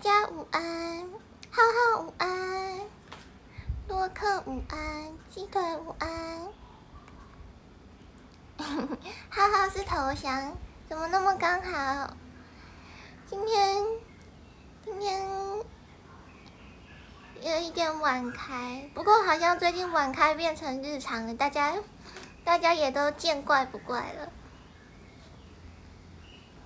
家午安，浩浩午安，洛克午安，鸡腿午安。浩浩是投降，怎么那么刚好？今天今天有一点晚开，不过好像最近晚开变成日常了，大家大家也都见怪不怪了。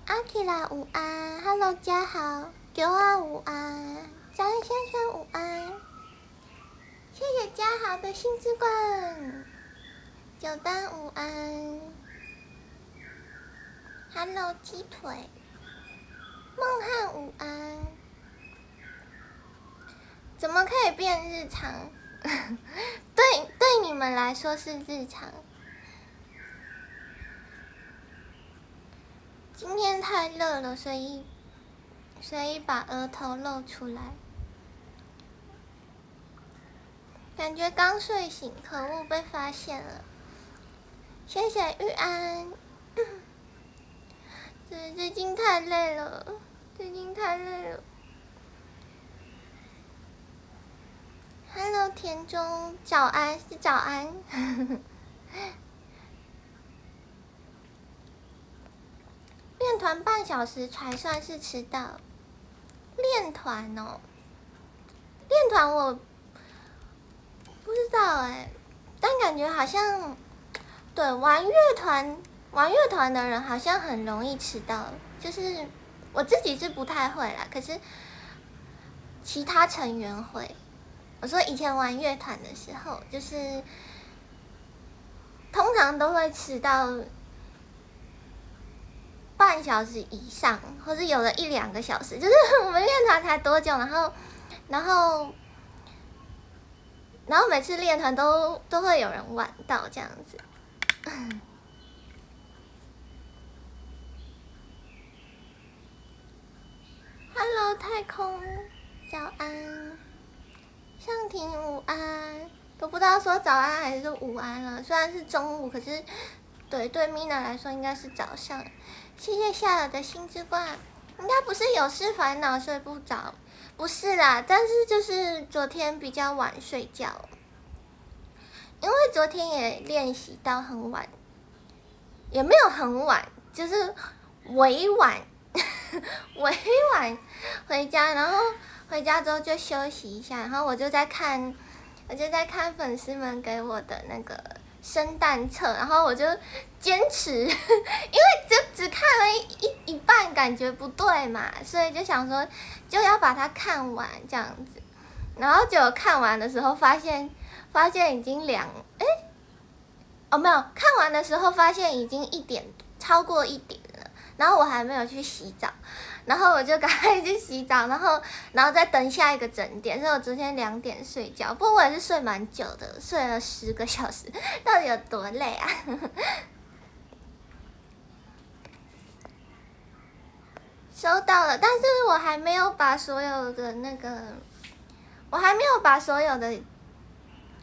阿基拉午安，Hello，家好，九二午安，张先生午安，谢谢嘉豪的新之冠，九丹午安，Hello，鸡腿，梦汉午安，怎么可以变日常？对，对你们来说是日常。今天太热了，所以所以把额头露出来。感觉刚睡醒，可恶，被发现了。谢谢玉安。最最近太累了，最近太累了。Hello，田中，早安，是早安。面团半小时才算是迟到。练团哦，练团我不知道哎，但感觉好像对玩乐团玩乐团的人好像很容易迟到，就是我自己是不太会啦，可是其他成员会。我说以前玩乐团的时候，就是通常都会迟到。半小时以上，或者有了一两个小时，就是 我们练团才多久，然后，然后，然后每次练团都都会有人晚到这样子。Hello，太空，早安，上庭午安，都不知道说早安还是午安了。虽然是中午，可是对对 Mina 来说应该是早上。谢谢夏尔的星之冠，应该不是有事烦恼睡不着，不是啦，但是就是昨天比较晚睡觉，因为昨天也练习到很晚，也没有很晚，就是委婉 委婉回家，然后回家之后就休息一下，然后我就在看，我就在看粉丝们给我的那个。生蛋册，然后我就坚持，因为只看了一一一半，感觉不对嘛，所以就想说就要把它看完这样子，然后就看完的时候发现发现已经两哎哦没有看完的时候发现已经一点超过一点了，然后我还没有去洗澡。然后我就赶快去洗澡，然后，然后再等下一个整点。所以我昨天两点睡觉，不过我也是睡蛮久的，睡了十个小时，到底有多累啊？收到了，但是我还没有把所有的那个，我还没有把所有的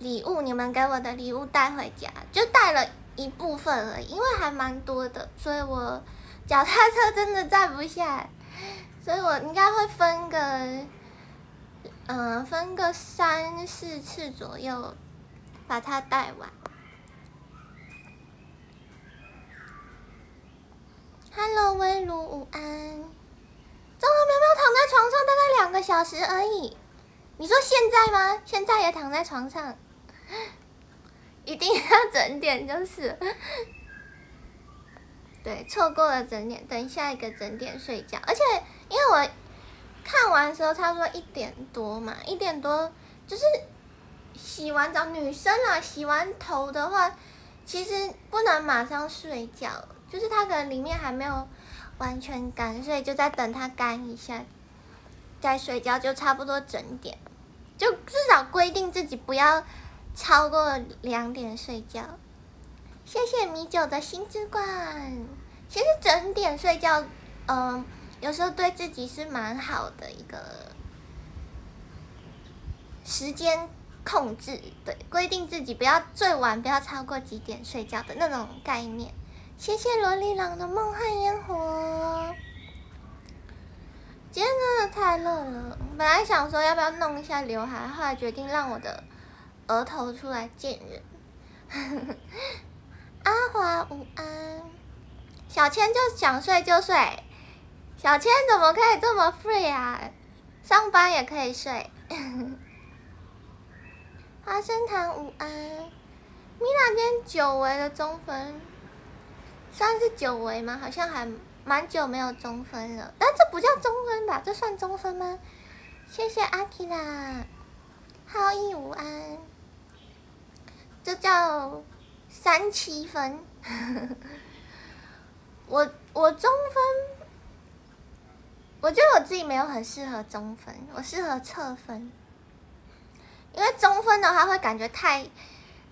礼物，你们给我的礼物带回家，就带了一部分而已，因为还蛮多的，所以我脚踏车真的载不下。所以我应该会分个，嗯，分个三四次左右，把它带完。Hello，威如午安。中和喵喵躺在床上大概两个小时而已。你说现在吗？现在也躺在床上？一定要整点就是。对，错过了整点，等下一个整点睡觉，而且。因为我看完的时候差不多一点多嘛，一点多就是洗完澡，女生啊洗完头的话，其实不能马上睡觉，就是它可能里面还没有完全干，所以就在等它干一下再睡觉，就差不多整点，就至少规定自己不要超过两点睡觉。谢谢米酒的新之冠，其实整点睡觉，嗯。有时候对自己是蛮好的一个时间控制，对，规定自己不要最晚不要超过几点睡觉的那种概念。谢谢萝莉郎的梦幻烟火。今天真的太热了，本来想说要不要弄一下刘海，后来决定让我的额头出来见人。阿华午安，小千就想睡就睡，小千怎么可以这么 free 啊？上班也可以睡。花生糖午安，米娜今天久违的中分，算是久违吗？好像还。蛮久没有中分了，但这不叫中分吧？这算中分吗？谢谢阿基拉，好意午安，这叫三七分。我我中分，我觉得我自己没有很适合中分，我适合侧分，因为中分的话会感觉太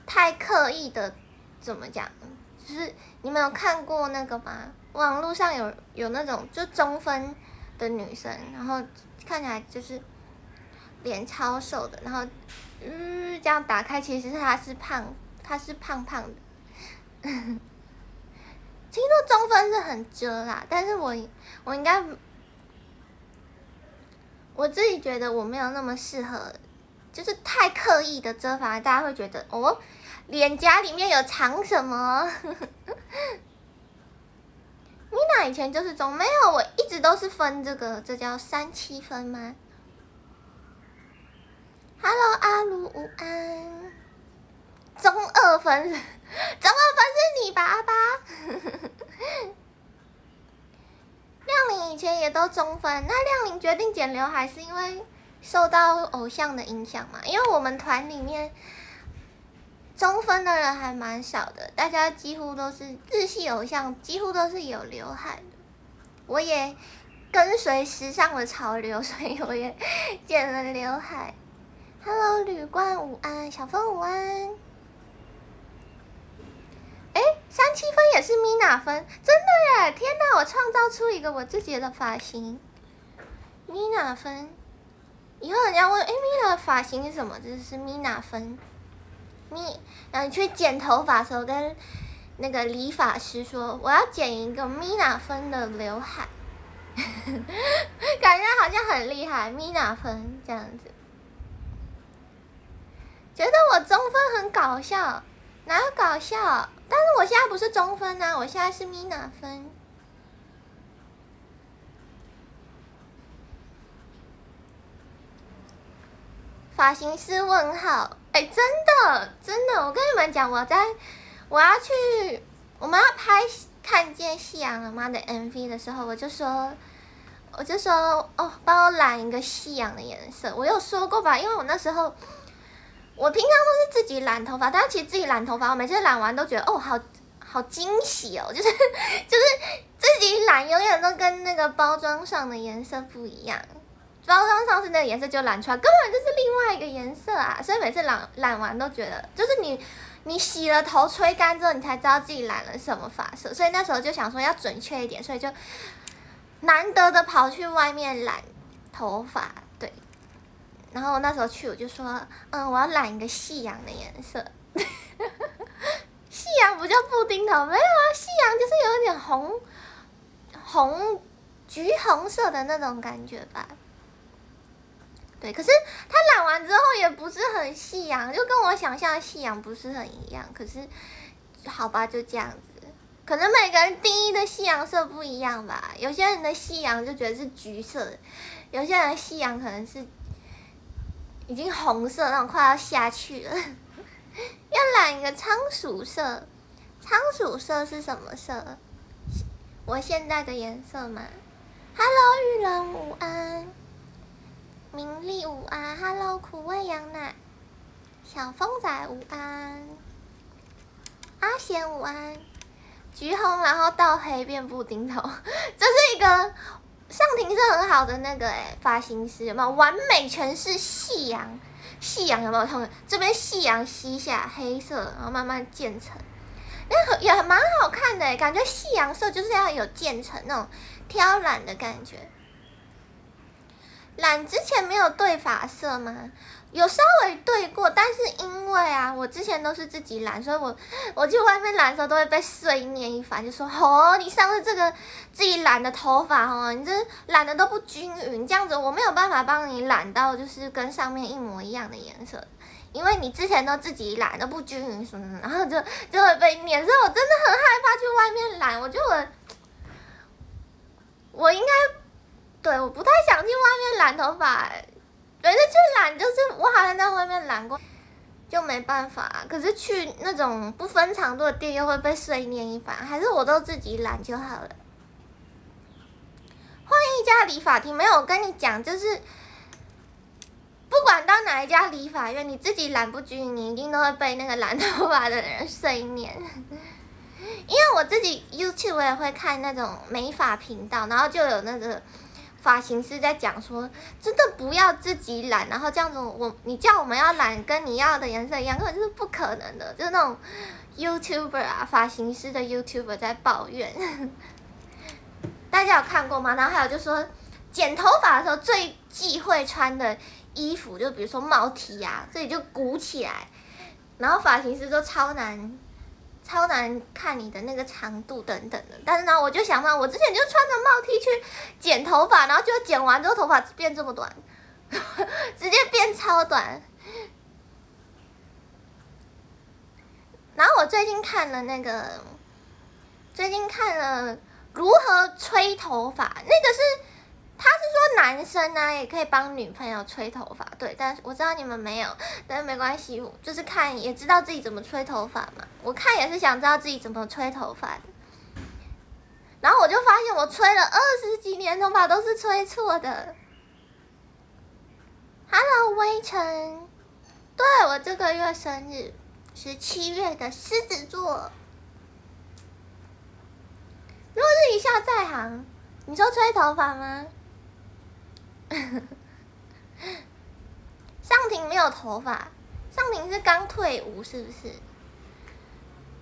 太刻意的，怎么讲？就是你们有看过那个吗？网络上有有那种就中分的女生，然后看起来就是脸超瘦的，然后嗯这样打开，其实她是胖，她是胖胖的。听说中分是很遮啦，但是我我应该我自己觉得我没有那么适合，就是太刻意的遮法，大家会觉得哦脸颊里面有藏什么。米娜以前就是中，没有，我一直都是分这个，这叫三七分吗？Hello，阿鲁午安，中二分，中二分是你吧，阿巴？亮玲以前也都中分，那亮玲决定剪刘海是因为受到偶像的影响嘛？因为我们团里面。中分的人还蛮少的，大家几乎都是日系偶像，几乎都是有刘海的。我也跟随时尚的潮流，所以我也 剪了刘海。Hello，旅馆午安，小峰午安。哎，三七分也是 Mina 分，真的耶！天哪，我创造出一个我自己的发型，Mina 分。以后人家问，哎，Mina 发型是什么？这是 Mina 分。你，然后你去剪头发的时候，跟那个理发师说，我要剪一个米娜分的刘海，感觉好像很厉害，米娜分这样子。觉得我中分很搞笑，哪有搞笑？但是我现在不是中分啊，我现在是米娜分。发型师问号。哎，真的，真的，我跟你们讲，我在我要去我们要拍《看见夕阳了吗》的 MV 的时候，我就说，我就说，哦，帮我染一个夕阳的颜色。我有说过吧？因为我那时候，我平常都是自己染头发，但其实自己染头发，我每次染完都觉得，哦，好好惊喜哦，就是就是自己染，永远都跟那个包装上的颜色不一样。包装上是那个颜色，就染出来根本就是另外一个颜色啊！所以每次染染完都觉得，就是你你洗了头吹干之后，你才知道自己染了什么发色。所以那时候就想说要准确一点，所以就难得的跑去外面染头发，对。然后那时候去，我就说，嗯，我要染一个夕阳的颜色。夕阳不叫布丁头，没有啊，夕阳就是有一点红红橘红色的那种感觉吧。对，可是它染完之后也不是很夕阳，就跟我想象的夕阳不是很一样。可是，好吧，就这样子。可能每个人定义的夕阳色不一样吧。有些人的夕阳就觉得是橘色，有些人的夕阳可能是已经红色那种，快要下去了。要染一个仓鼠色，仓鼠色是什么色？我现在的颜色吗？Hello，玉人午安。明丽午安，Hello，苦味羊奶，小风仔午安，阿贤午安，橘红然后到黑变布丁头，这是一个上庭是很好的那个哎，发型师有没有完美诠释夕阳？夕阳有没有看？这边夕阳西下，黑色，然后慢慢渐层，那也蛮好看的，感觉夕阳色就是要有渐层那种挑染的感觉。染之前没有对发色吗？有稍微对过，但是因为啊，我之前都是自己染，所以我 我去外面染的时候都会被碎念一番，就说哦，你上次这个自己染的头发哦，你这染的都不均匀，这样子我没有办法帮你染到就是跟上面一模一样的颜色，因为你之前都自己染的不均匀什么的，然后就就会被念，所以我真的很害怕去外面染，我觉得我我应该对，我不太想去外面染头发。可是去染就是我好像在外面染过，就没办法。可是去那种不分长度的店又会被碎念一番，还是我都自己染就好了。换一家理发厅没有，跟你讲，就是不管到哪一家理发院，你自己染不均匀，你一定都会被那个染头发的人碎念。因为我自己 YouTube 我也会看那种美发频道，然后就有那个。发型师在讲说，真的不要自己染，然后这样子，我你叫我们要染跟你要的颜色一样，根本就是不可能的。就是那种 YouTuber 啊，发型师的 YouTuber 在抱怨。大家有看过吗？然后还有就说，剪头发的时候最忌讳穿的衣服，就比如说毛 T 啊，这里就鼓起来，然后发型师都超难。超难看你的那个长度等等的，但是呢，我就想到我之前就穿着帽 T 去剪头发，然后就剪完之后头发变这么短，直接变超短。然后我最近看了那个，最近看了如何吹头发，那个是。他是说男生呢也可以帮女朋友吹头发，对，但是我知道你们没有，但是没关系，就是看也知道自己怎么吹头发嘛。我看也是想知道自己怎么吹头发的，然后我就发现我吹了二十几年头发都是吹错的。Hello，微尘，对我这个月生日是七月的狮子座。落日一下在行，你说吹头发吗？上庭没有头发，上庭是刚退伍，是不是？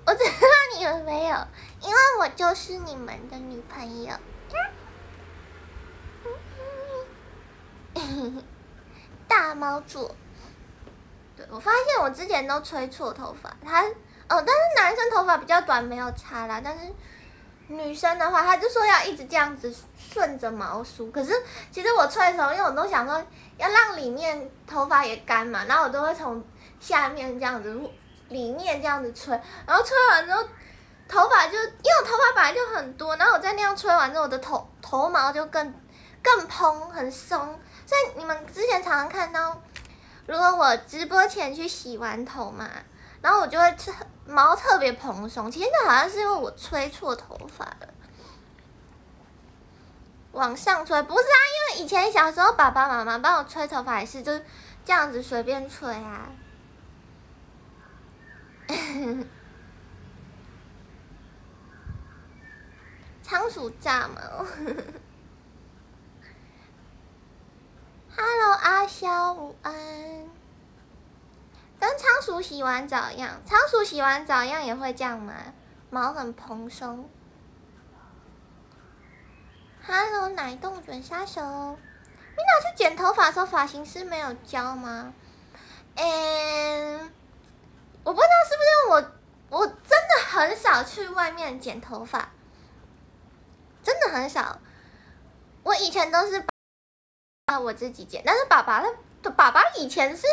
我知道你们没有，因为我就是你们的女朋友。大猫座，对我发现我之前都吹错头发，他哦，但是男生头发比较短没有差啦，但是。女生的话，她就说要一直这样子顺着毛梳。可是其实我吹的时候，因为我都想说要让里面头发也干嘛，然后我都会从下面这样子，里面这样子吹。然后吹完之后，头发就因为我头发本来就很多，然后我再那样吹完之后，我的头头毛就更更蓬很松。所以你们之前常常看到，如果我直播前去洗完头嘛。然后我就会特毛特别蓬松，其实那好像是因为我吹错头发了。往上吹不是啊，因为以前小时候爸爸妈妈帮我吹头发也是就这样子随便吹啊。仓鼠炸毛。Hello，阿肖，午安。跟仓鼠洗完澡一样，仓鼠洗完澡一样也会这样吗？毛很蓬松。Hello，奶冻卷杀手，你哪去剪头发的时候发型师没有教吗？嗯，我不知道是不是我，我真的很少去外面剪头发，真的很少。我以前都是啊我自己剪，但是爸爸他爸爸以前是。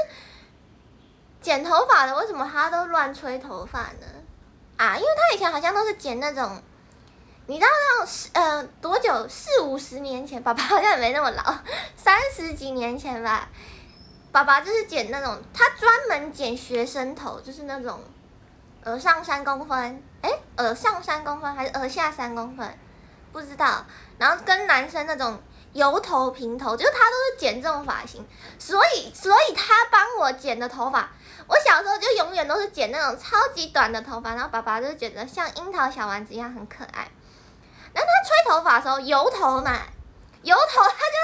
剪头发的为什么他都乱吹头发呢？啊，因为他以前好像都是剪那种，你知道那种呃多久四五十年前，爸爸好像也没那么老，三十几年前吧。爸爸就是剪那种，他专门剪学生头，就是那种耳上三公分，哎，耳上三公分还是耳下三公分，不知道。然后跟男生那种油头平头，就是他都是剪这种发型，所以所以他帮我剪的头发。我小时候就永远都是剪那种超级短的头发，然后爸爸就觉得像樱桃小丸子一样很可爱。然后他吹头发的时候油头嘛，油头他就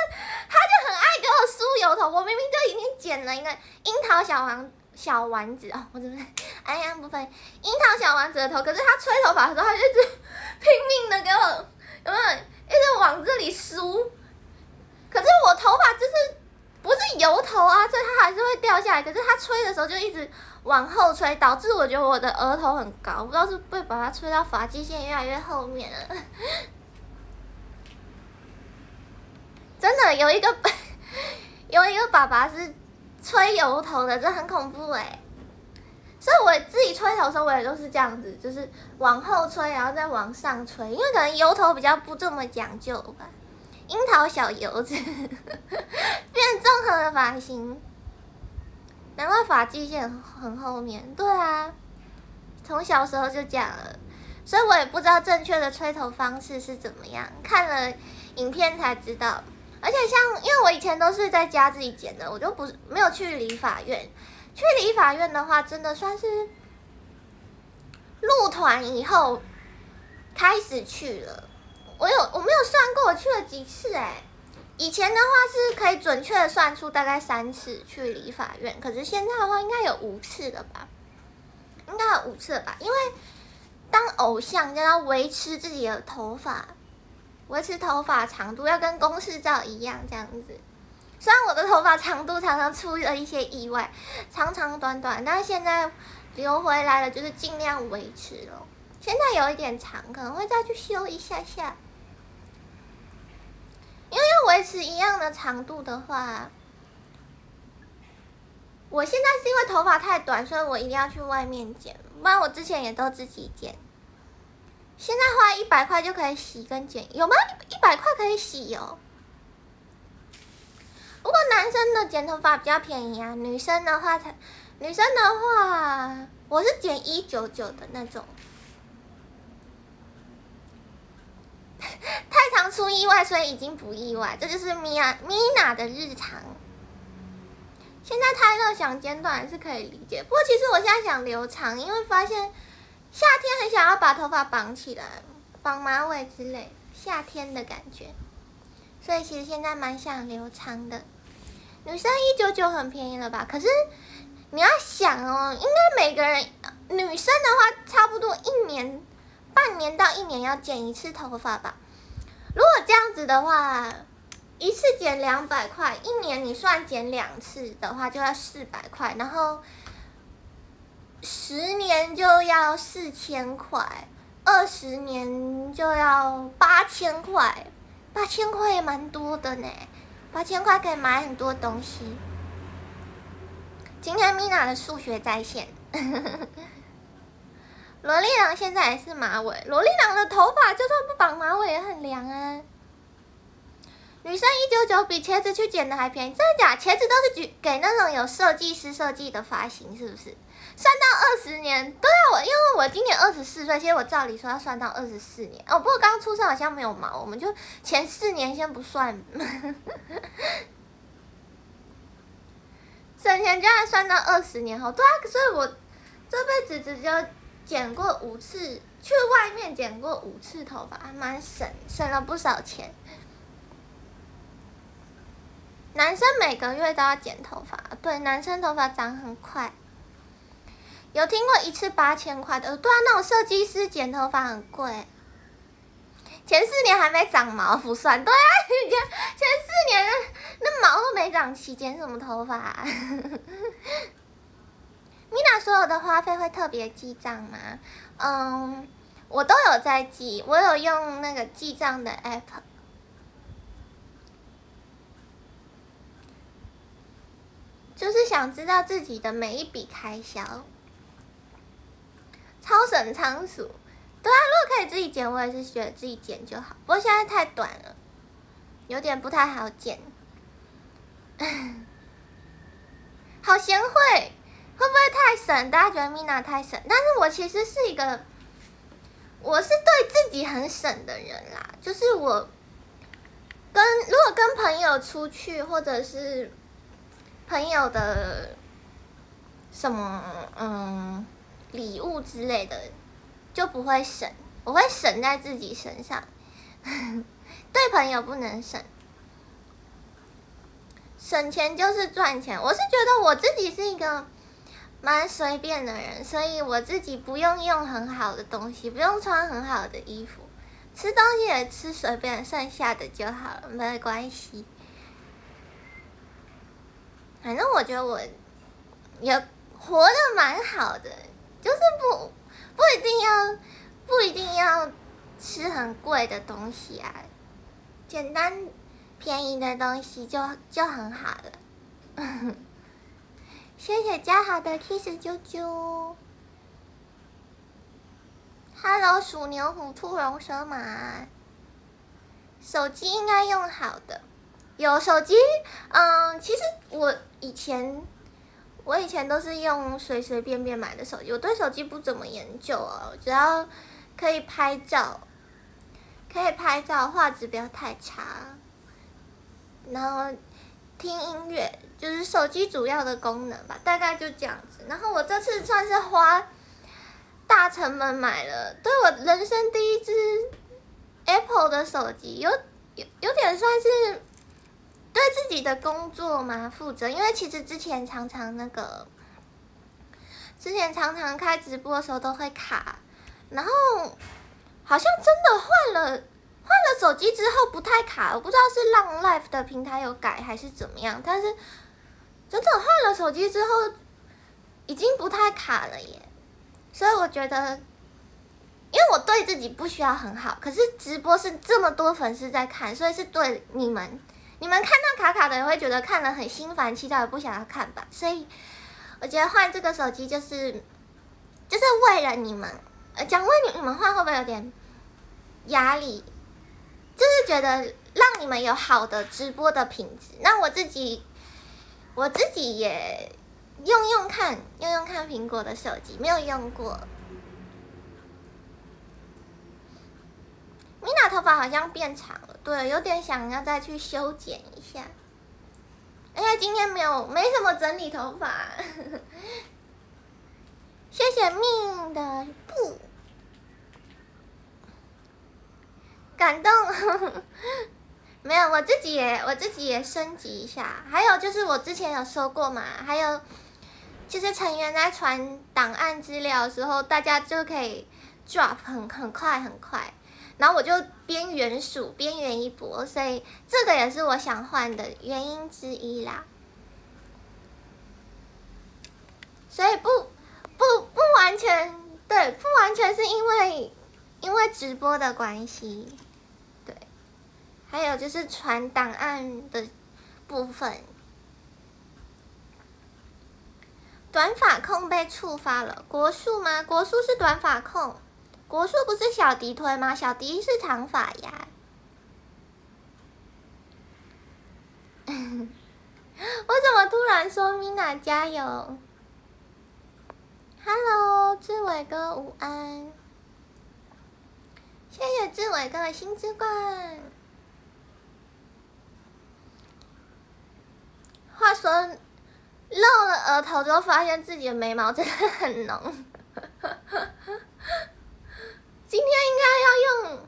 他就很爱给我梳油头。我明明就已经剪了一个樱桃小丸小丸子哦，我怎么哎呀不分樱桃小丸子的头，可是他吹头发的时候，他就一直 拼命的给我有没有一直往这里梳。可是我头发就是。掉下来，可是他吹的时候就一直往后吹，导致我觉得我的额头很高，不知道是被把它吹到发际线越来越后面了。真的有一个 有一个爸爸是吹油头的，这很恐怖哎。所以我自己吹头的时候，我也都是这样子，就是往后吹，然后再往上吹，因为可能油头比较不这么讲究吧。樱桃小油子 变综合的发型，难怪发际线很后面。对啊，从小时候就这样了，所以我也不知道正确的吹头方式是怎么样，看了影片才知道。而且像，因为我以前都是在家自己剪的，我就不是没有去理发院。去理发院的话，真的算是入团以后开始去了。我有我没有算过我去了几次哎。以前的话是可以准确的算出大概三次去理发院，可是现在的话应该有五次了吧？应该有五次了吧？因为当偶像就要维持自己的头发。维持头发长度要跟公式照一样这样子，虽然我的头发长度常常出了一些意外，长长短短，但是现在留回来了，就是尽量维持了。现在有一点长，可能会再去修一下下。因为要维持一样的长度的话，我现在是因为头发太短，所以我一定要去外面剪，不然我之前也都自己剪。现在花一百块就可以洗跟剪，有吗？一百块可以洗哦。不过男生的剪头发比较便宜啊，女生的话才，女生的话我是剪一九九的那种。太常出意外，所以已经不意外，这就是米娅米娜的日常。现在太热想剪短是可以理解，不过其实我现在想留长，因为发现。夏天很想要把头发绑起来，绑马尾之类，夏天的感觉。所以其实现在蛮想留长的。女生一九九很便宜了吧？可是你要想哦，应该每个人女生的话，差不多一年、半年到一年要剪一次头发吧。如果这样子的话，一次剪两百块，一年你算剪两次的话，就要四百块，然后。十年就要四千块，二十年就要八千块，八千块也蛮多的呢，八千块可以买很多东西。今天米娜的数学在线，萝莉郎现在也是马尾，萝莉郎的头发就算不绑马尾也很凉啊。女生一九九比茄子去剪的还便宜，真的假？茄子都是举给那种有设计师设计的发型，是不是？算到二十年，对啊，我因为我今年二十四岁，其实我照理说要算到二十四年哦。不过刚出生好像没有毛，我们就前四年先不算，省钱就要算到二十年后。对啊，所以我这辈子只有剪过五次，去外面剪过五次头发，还蛮省，省了不少钱。男生每个月都要剪头发，对，男生头发长很快。有听过一次八千块的？对啊，那种设计师剪头发很贵。前四年还没长毛不算，对啊，前 前四年那毛都没长齐，剪什么头发？啊娜所有的花费会特别记账吗？嗯，我都有在记，我有用那个记账的 app，就是想知道自己的每一笔开销。超省仓鼠，对啊，如果可以自己剪，我也是觉得自己剪就好。不过现在太短了，有点不太好剪。好贤惠，会不会太省？大家觉得 Mina 太省？但是我其实是一个，我是对自己很省的人啦。就是我跟如果跟朋友出去，或者是朋友的什么，嗯。礼物之类的就不会省，我会省在自己身上。对朋友不能省，省钱就是赚钱。我是觉得我自己是一个蛮随便的人，所以我自己不用用很好的东西，不用穿很好的衣服，吃东西也吃随便，剩下的就好了，没关系。反正我觉得我也活得蛮好的，就是不不一定要不一定要吃很贵的东西啊，简单便宜的东西就就很好了。谢谢嘉豪的 kiss 啾啾，Hello 鼠牛虎兔龙蛇马，手机应该用好的，有手机，嗯，其实我以前。我以前都是用随随便便买的手机，我对手机不怎么研究哦，只要可以拍照，可以拍照，画质不要太差，然后听音乐，就是手机主要的功能吧，大概就这样子。然后我这次算是花大成本买了，对我人生第一支 Apple 的手机，有有有点算是。对自己的工作嘛负责，因为其实之前常常那个，之前常常开直播的时候都会卡，然后好像真的换了换了手机之后不太卡，我不知道是浪 life 的平台有改还是怎么样，但是真的换了手机之后已经不太卡了耶，所以我觉得，因为我对自己不需要很好，可是直播是这么多粉丝在看，所以是对你们。你们看到卡卡的也会觉得看了很心烦气躁，也不想要看吧？所以我觉得换这个手机就是，就是为了你们，呃，讲为你你们换会不会有点压力？就是觉得让你们有好的直播的品质。那我自己，我自己也用用看，用用看苹果的手机，没有用过。米娜头发好像变长了，对，有点想要再去修剪一下。哎呀今天没有没什么整理头发。谢谢命的不感动，没有，我自己也我自己也升级一下。还有就是我之前有说过嘛，还有就是成员在传档案资料的时候，大家就可以 drop 很很快很快。然后我就边圆数边缘一波，所以这个也是我想换的原因之一啦。所以不不不完全对，不完全是因为因为直播的关系，还有就是传档案的部分，短发控被触发了，国术吗？国术是短发控。国术不是小迪推吗？小迪是长发呀。我怎么突然说 Mina 加油？Hello，志伟哥午安。谢谢志伟哥的新之冠。话说，露了额头之后，发现自己的眉毛真的很浓。今天应该要用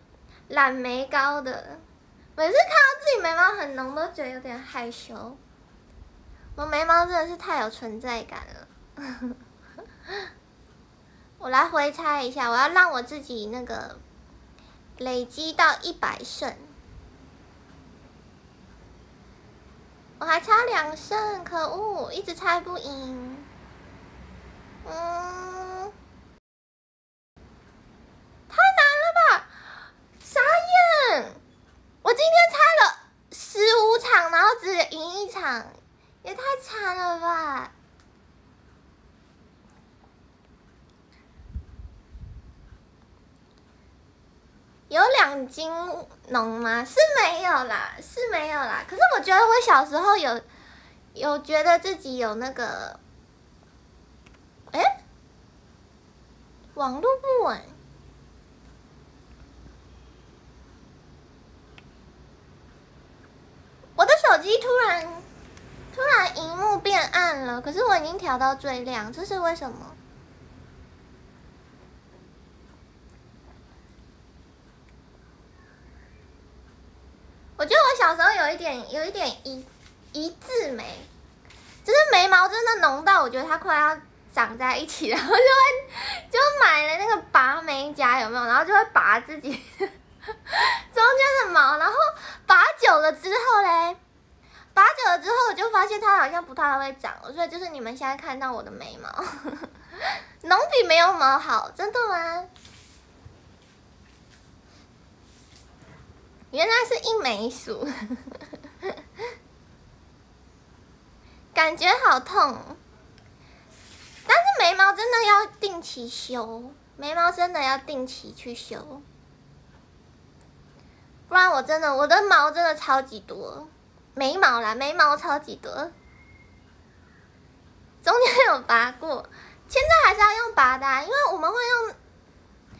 染眉膏的，每次看到自己眉毛很浓，都觉得有点害羞。我眉毛真的是太有存在感了。我来回猜一下，我要让我自己那个累积到一百胜，我还差两胜，可恶，一直猜不赢。嗯。太难了吧！傻眼！我今天猜了十五场，然后只赢一场，也太惨了吧！有两斤浓吗？是没有啦，是没有啦。可是我觉得我小时候有有觉得自己有那个，哎，网络不稳。我的手机突然突然荧幕变暗了，可是我已经调到最亮，这是为什么？我觉得我小时候有一点有一点一一字眉，就是眉毛真的浓到我觉得它快要长在一起，然后就会就买了那个拔眉夹，有没有？然后就会拔自己。中间的毛，然后拔久了之后嘞，拔久了之后我就发现它好像不太会长了，所以就是你们现在看到我的眉毛，浓比没有毛好，真的吗？原来是一枚数，感觉好痛。但是眉毛真的要定期修，眉毛真的要定期去修，不然我真的我的毛真的超级多，眉毛啦，眉毛超级多，中间有拔过，现在还是要用拔的，因为我们会用，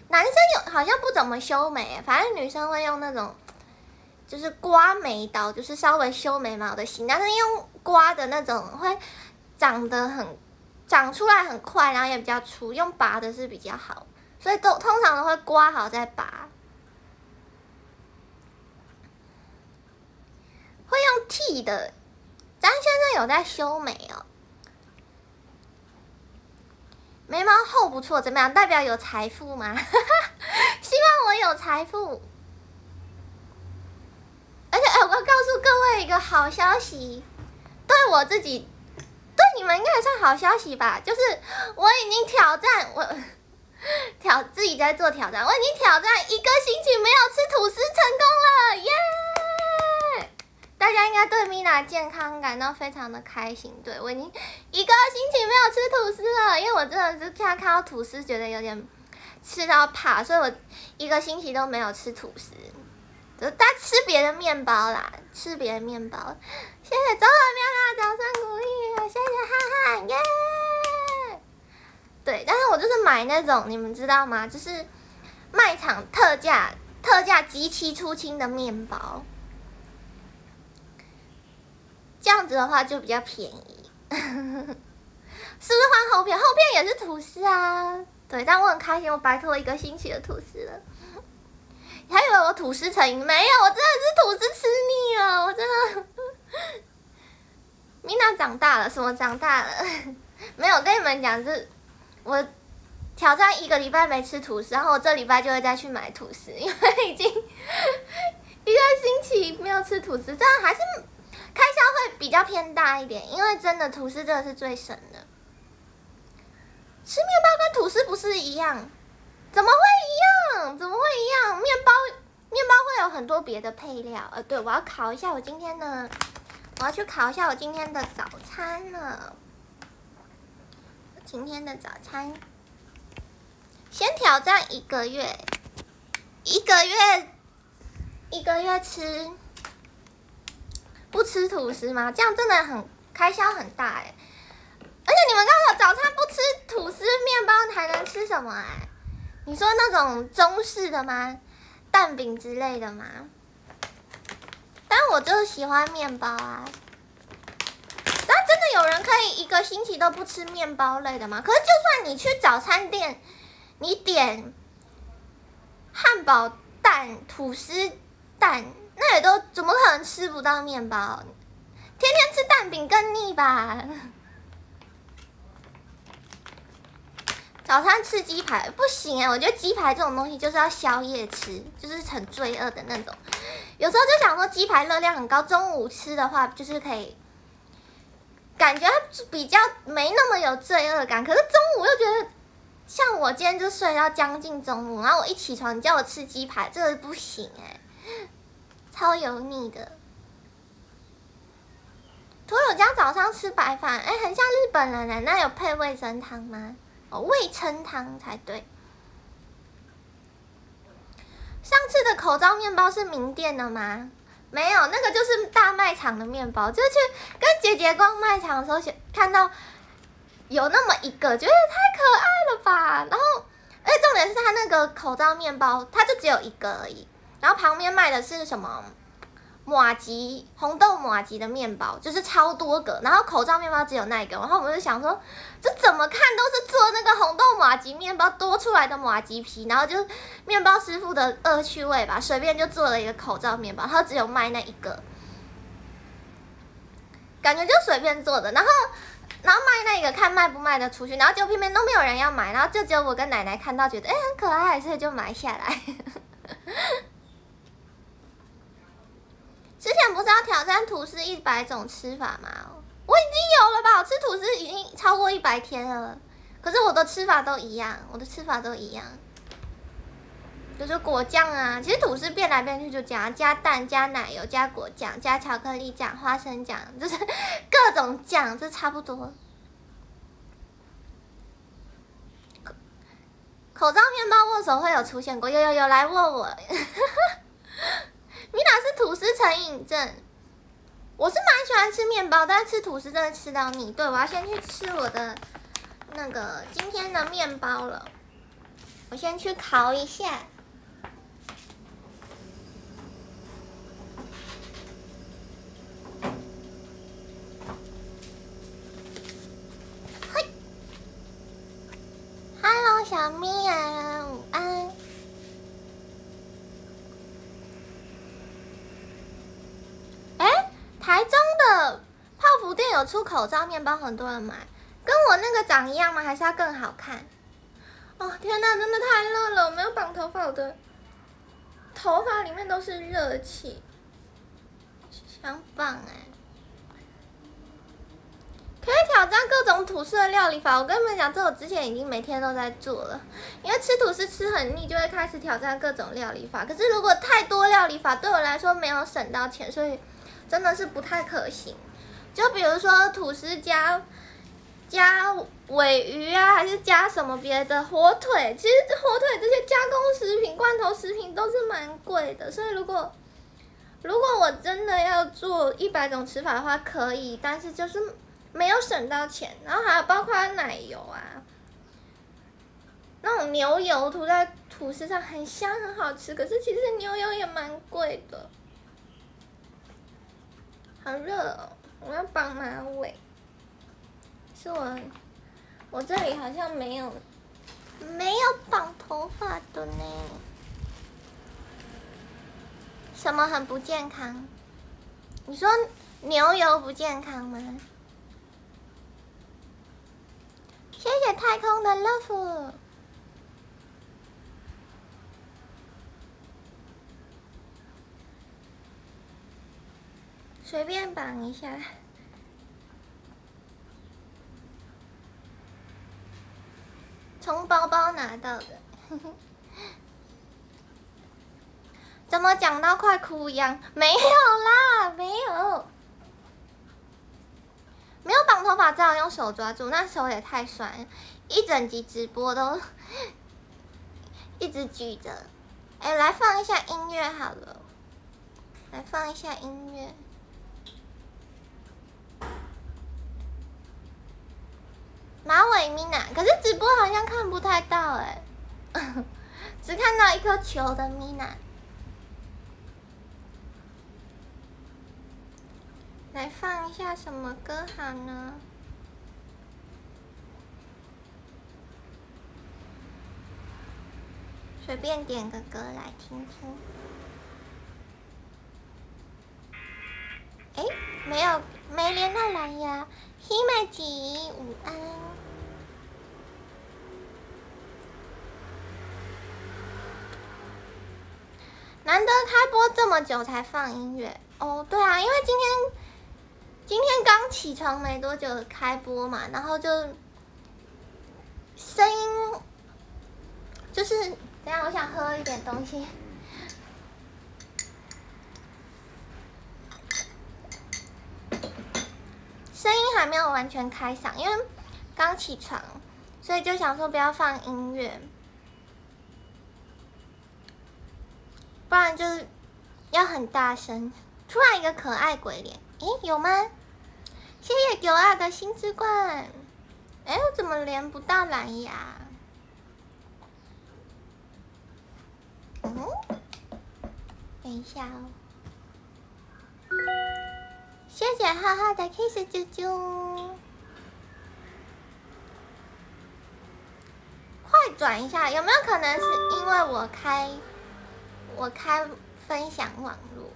男生有好像不怎么修眉，反正女生会用那种，就是刮眉刀，就是稍微修眉毛的型，但是用刮的那种会长得很。长出来很快，然后也比较粗，用拔的是比较好，所以都通常都会刮好再拔。会用剃的，张先生有在修眉哦。眉毛厚不错，怎么样？代表有财富吗？希望我有财富。而且，哎，我要告诉各位一个好消息，对我自己。对你们应该也算好消息吧，就是我已经挑战我挑自己在做挑战，我已经挑战一个星期没有吃吐司成功了，耶！大家应该对米娜健康感到非常的开心。对我已经一个星期没有吃吐司了，因为我真的是现在看到吐司觉得有点吃到怕，所以我一个星期都没有吃吐司。他吃别的面包啦，吃别的面包。谢谢周二喵喵掌声鼓励，谢谢哈哈耶。对，但是我就是买那种，你们知道吗？就是卖场特价、特价极其出清的面包，这样子的话就比较便宜。是不是换后片？后片也是吐司啊。对，但我很开心，我摆脱一个星期的吐司了。还以为我吐司成瘾，没有，我真的是吐司吃腻了，我真的。米娜长大了，什么长大了？没有，跟你们讲，是我挑战一个礼拜没吃吐司，然后我这礼拜就会再去买吐司，因为已经一个星期没有吃吐司，这样还是开销会比较偏大一点，因为真的吐司真的是最省的。吃面包跟吐司不是一样？怎么会一样？怎么会一样？面包面包会有很多别的配料。呃，对，我要考一下我今天的，我要去考一下我今天的早餐了。今天的早餐，先挑战一个月，一个月，一个月吃不吃吐司吗？这样真的很开销很大哎。而且你们告诉我，早餐不吃吐司面包还能吃什么哎？你说那种中式的吗？蛋饼之类的吗？但我就是喜欢面包啊。但真的有人可以一个星期都不吃面包类的吗？可是就算你去早餐店，你点汉堡蛋、吐司蛋，那也都怎么可能吃不到面包？天天吃蛋饼更腻吧？早餐吃鸡排不行哎，我觉得鸡排这种东西就是要宵夜吃，就是很罪恶的那种。有时候就想说鸡排热量很高，中午吃的话就是可以，感觉比较没那么有罪恶感。可是中午又觉得，像我今天就睡到将近中午，然后我一起床你叫我吃鸡排，这个不行哎，超油腻的。土友家早上吃白饭，哎，很像日本人呢，那有配味噌汤吗？哦，味噌汤才对。上次的口罩面包是名店的吗？没有，那个就是大卖场的面包。就是去跟姐姐逛卖场的时候，看到有那么一个，觉得太可爱了吧。然后，而且重点是他那个口罩面包，它就只有一个而已。然后旁边卖的是什么？马吉红豆马吉的面包就是超多个，然后口罩面包只有那一个，然后我们就想说，这怎么看都是做那个红豆马吉面包多出来的马吉皮，然后就面包师傅的恶趣味吧，随便就做了一个口罩面包，他只有卖那一个，感觉就随便做的，然后然后卖那个看卖不卖得出去，然后就偏偏都没有人要买，然后就只有我跟奶奶看到觉得哎很可爱，所以就买下来。之前不是要挑战吐司一百种吃法吗？我已经有了吧？我吃吐司已经超过一百天了，可是我的吃法都一样，我的吃法都一样，就是果酱啊。其实吐司变来变去就加加蛋、加奶油、加果酱、加巧克力酱、花生酱，就是各种酱，这差不多。口罩面包握手会有出现过，有有有来握我。米娜是吐司成瘾症，我是蛮喜欢吃面包，但是吃吐司真的吃到腻。对，我要先去吃我的那个今天的面包了，我先去烤一下。嘿 Hello，小咪啊，午安。哎，台中的泡芙店有出口罩面包，很多人买，跟我那个长一样吗？还是要更好看？哦，天哪，真的太热了！我没有绑头发，我的头发里面都是热气，想绑哎。可以挑战各种吐司的料理法。我跟你们讲，这我之前已经每天都在做了。因为吃吐司吃很腻，就会开始挑战各种料理法。可是如果太多料理法，对我来说没有省到钱，所以真的是不太可行。就比如说吐司加加尾鱼啊，还是加什么别的火腿？其实火腿这些加工食品、罐头食品都是蛮贵的。所以如果如果我真的要做一百种吃法的话，可以，但是就是。没有省到钱，然后还有包括奶油啊，那种牛油涂在吐司上很香很好吃，可是其实牛油也蛮贵的。好热哦，我要绑马尾。是我，我这里好像没有，没有绑头发的呢。什么很不健康？你说牛油不健康吗？谢谢太空的 love，随便绑一下，从包包拿到的，怎么讲到快哭一样？没有啦，没有。没有绑头发，只好用手抓住，那手也太酸。一整集直播都 一直举着，哎，来放一下音乐好了，来放一下音乐。马尾 mina，可是直播好像看不太到哎，只看到一颗球的 mina。来放一下什么歌好呢？随便点个歌来听听。哎，没有，没连到蓝呀。黑麦吉，午安。难得开播这么久才放音乐哦，对啊，因为今天。今天刚起床没多久开播嘛，然后就声音就是，等下我想喝一点东西，声音还没有完全开嗓，因为刚起床，所以就想说不要放音乐，不然就是要很大声。突然一个可爱鬼脸，诶，有吗？谢谢九二的星之冠，哎，我怎么连不到蓝牙？嗯，等一下哦。谢谢浩浩的 kiss 啾啾，快转一下，有没有可能是因为我开我开分享网络？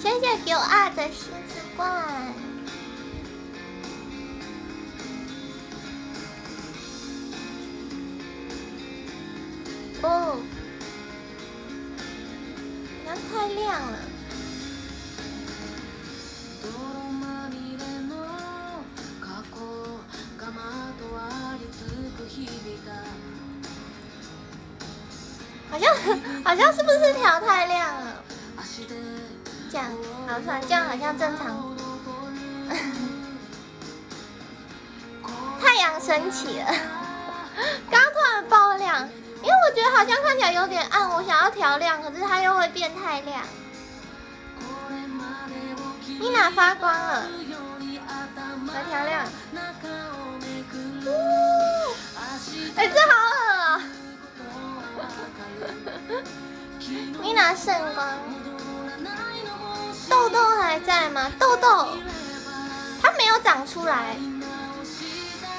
谢谢九二的星之冠。哦，那太亮了。好像好像是不是调太亮了？这样，好算这样好像正常。太阳升起了，刚突然爆亮，因为我觉得好像看起来有点暗，我想要调亮，可是它又会变太亮。你哪发光了？你哪圣光？痘痘还在吗？痘痘，它没有长出来。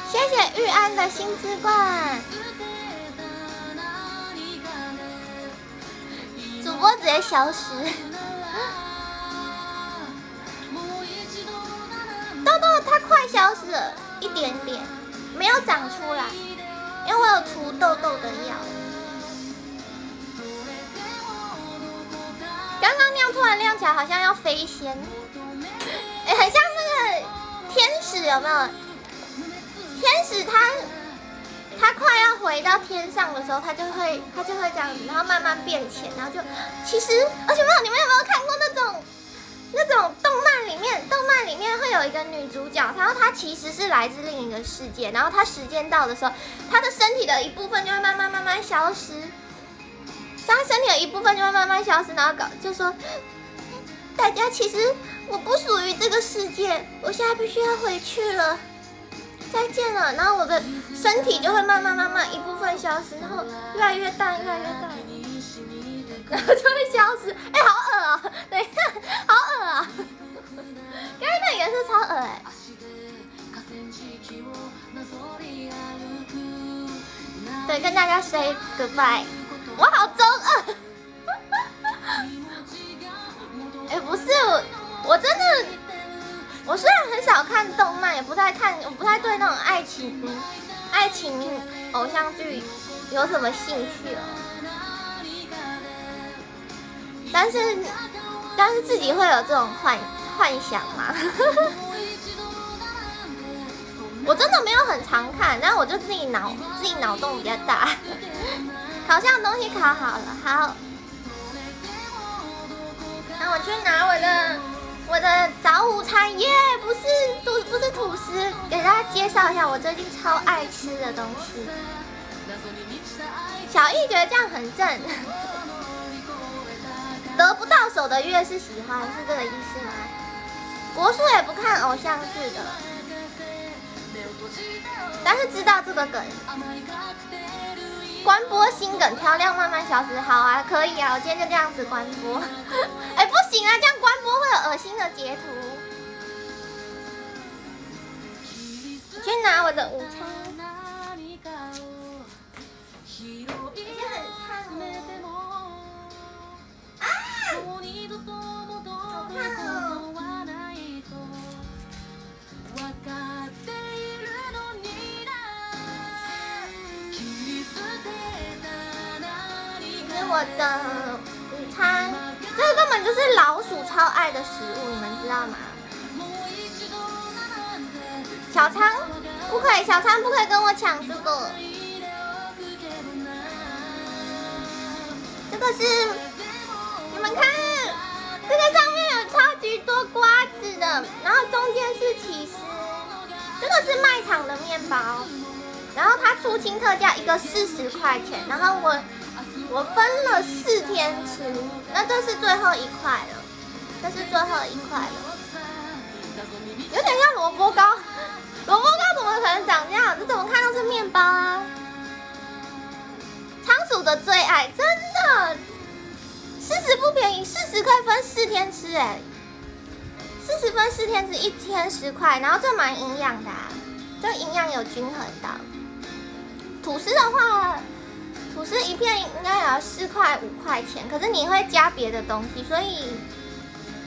谢谢玉安的新之冠，主播直接消失。痘痘它快消失了一点点，没有长出来，因为我有涂痘痘的药。刚刚那样突然亮起来，好像要飞仙，哎，很像那个天使，有没有？天使他他快要回到天上的时候，他就会他就会这样子，然后慢慢变浅，然后就其实而且没有你们有没有看过那种那种动漫里面，动漫里面会有一个女主角，然后她其实是来自另一个世界，然后她时间到的时候，她的身体的一部分就会慢慢慢慢消失，她身体的一部分就会慢慢消失，然后搞就说大家其实我不属于这个世界，我现在必须要回去了。再见了，然后我的身体就会慢慢慢慢一部分消失，然后越来越淡，越来越淡，然后就会消失。哎，好恶啊！等一下，好恶啊！刚刚那颜色超恶哎。对，跟大家 say goodbye。我好中二。哎，不是我，我真的。我虽然很少看动漫，也不太看，我不太对那种爱情、爱情偶像剧有什么兴趣哦。但是，但是自己会有这种幻幻想吗？我真的没有很常看，但我就自己脑自己脑洞比较大。烤箱的东西烤好了，好。那我去拿我的。我的早午餐耶，不是吐不是吐司，给大家介绍一下我最近超爱吃的东西。小易觉得这样很正，得不到手的越是喜欢，是这个意思吗？国术也不看偶像剧的，但是知道这个梗。关播心梗漂亮慢慢消失，好啊，可以啊，我今天就这样子关播。哎，不行啊，这样关播会有恶心的截图。去拿我的午餐。啊！我的午餐，这个根本就是老鼠超爱的食物，你们知道吗？小仓不可以，小仓不可以跟我抢这个。这个是，你们看，这个上面有超级多瓜子的，然后中间是起司，这个是卖场的面包，然后它出清特价一个四十块钱，然后我。我分了四天吃，那这是最后一块了，这是最后一块了，有点像萝卜糕，萝卜糕怎么可能长这样？这怎么看都是面包啊！仓鼠的最爱，真的，四十不便宜，四十可以分四天吃，哎，四十分四天吃，一天十块，然后这蛮营养的，这营养有均衡的。吐司的话。吐司一片应该也要四块五块钱可是你会加别的东西所以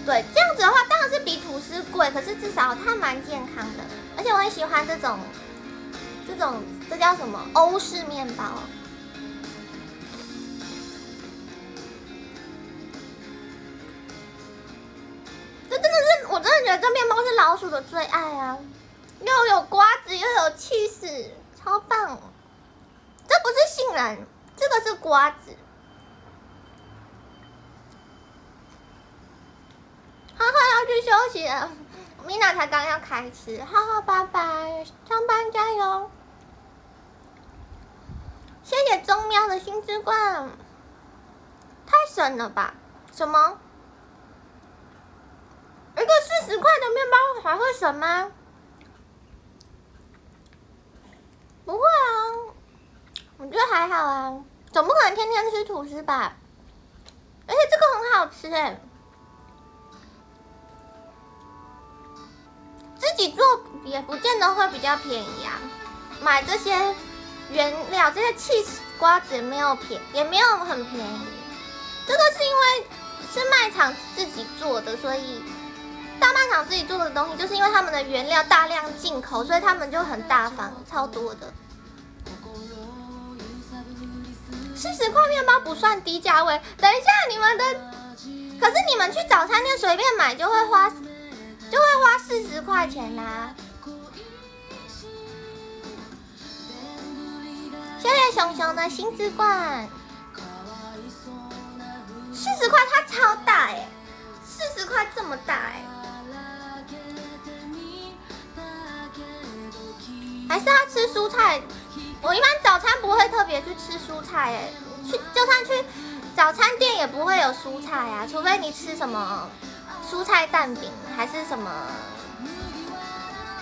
对这样子的话当然是比吐司贵可是至少它蛮健康的而且我很喜欢这种这种这叫什么欧式面包。这真的是我真的觉得这面包是老鼠的最爱啊又有瓜子又有气势超棒。这不是杏仁。这个是瓜子。浩浩要去休息了，米娜才刚要开始。浩浩拜拜，上班加油！谢谢中喵的新之冠，太神了吧？什么？一个四十块的面包还会省吗？不会啊，我觉得还好啊，总不可能天天吃吐司吧？而且这个很好吃哎，自己做也不见得会比较便宜啊。买这些原料，这些气瓜子没有便，也没有很便宜。这个是因为是卖场自己做的，所以。大卖场自己做的东西，就是因为他们的原料大量进口，所以他们就很大方，超多的。四十块面包不算低价位。等一下，你们的，可是你们去早餐店随便买就会花，就会花四十块钱啦。谢谢熊熊的新之冠，四十块它超大哎，四十块这么大哎。还是要吃蔬菜。我一般早餐不会特别去吃蔬菜，哎，去就算去早餐店也不会有蔬菜啊，除非你吃什么蔬菜蛋饼还是什么，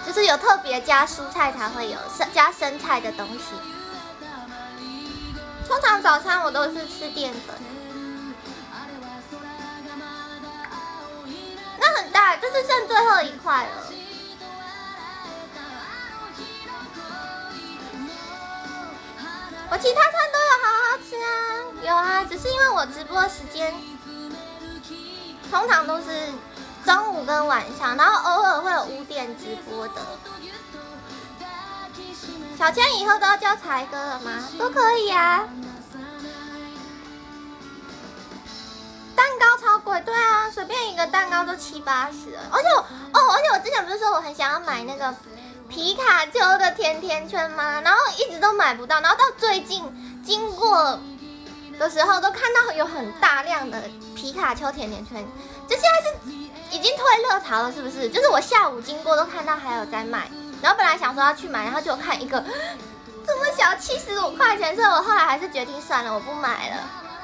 就是有特别加蔬菜才会有生加生菜的东西。通常早餐我都是吃淀粉。那很大，就是剩最后一块了。我其他餐都有好好吃啊，有啊，只是因为我直播时间通常都是中午跟晚上，然后偶尔会有五点直播的。小千以后都要叫才哥了吗？都可以啊。蛋糕超贵，对啊，随便一个蛋糕都七八十，而且哦，而且我之前不是说我很想要买那个。皮卡丘的甜甜圈吗？然后一直都买不到，然后到最近经过的时候，都看到有很大量的皮卡丘甜甜圈。这现在是已经退热潮了，是不是？就是我下午经过都看到还有在卖，然后本来想说要去买，然后就看一个 这么小，七十五块钱，所以我后来还是决定算了，我不买了，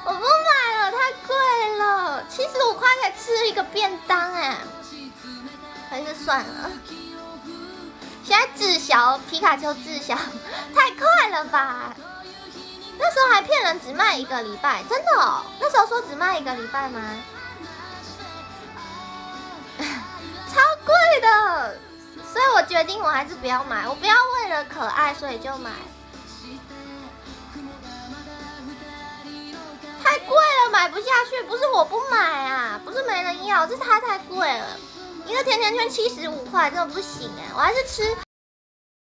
我不买了，太贵了，七十五块钱吃一个便当哎，还是算了。现在滞销，皮卡丘滞销，太快了吧！那时候还骗人，只卖一个礼拜，真的哦。那时候说只卖一个礼拜吗？超贵的，所以我决定我还是不要买，我不要为了可爱所以就买。太贵了，买不下去。不是我不买啊，不是没人要，是它太贵了。一个甜甜圈七十五块，真的不行哎！我还是吃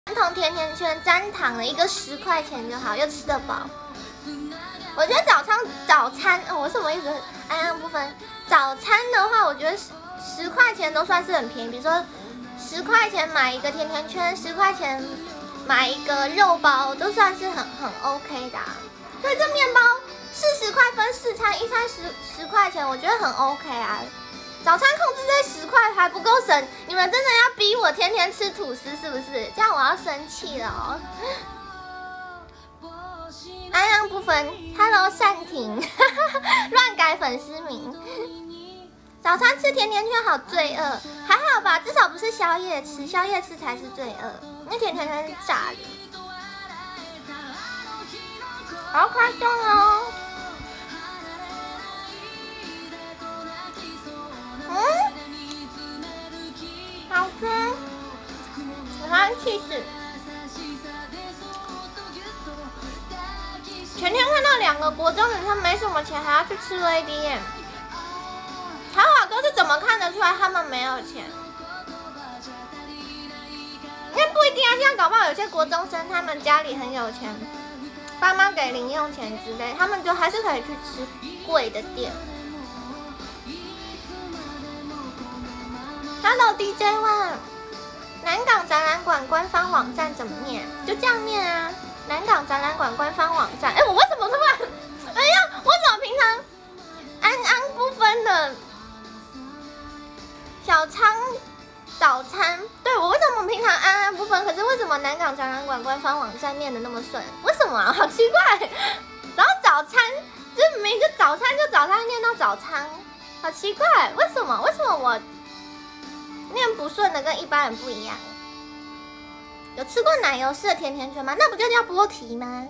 传统甜甜圈沾糖的，一个十块钱就好，又吃得饱。我觉得早餐早餐，我什么意思？安安不分。早餐的话，我觉得十十块钱都算是很便宜。比如说十块钱买一个甜甜圈，十块钱买一个肉包，都算是很很 OK 的。啊所以这面包四十块分四餐，一餐十十块钱，我觉得很 OK 啊。早餐控制在十块还不够省，你们真的要逼我天天吃吐司是不是？这样我要生气了哦。安阳不分，Hello 善婷，乱改粉丝名。早餐吃甜甜圈好罪恶，还好吧，至少不是宵夜吃，宵夜吃才是罪恶。那甜甜圈是炸的，好开心哦。气势。前天看到两个国中女生没什么钱，还要去吃 ADM。豪华哥是怎么看得出来他们没有钱？那不一定啊，现在搞不好有些国中生他们家里很有钱，爸妈给零用钱之类，他们就还是可以去吃贵的店。Hello DJ One，南港展览馆官方网站怎么念？就这样念啊！南港展览馆官方网站。哎，我为什么突然？哎呀，我怎么平常安安不分的小仓早餐？对我为什么平常安安不分？可是为什么南港展览馆官方网站念的那么顺？为什么？好奇怪。然后早餐，就明明就早餐就早餐念到早餐，好奇怪，为什么？为什么我念不顺的跟一般人不一样？有吃过奶油式的甜甜圈吗？那不就叫波提吗？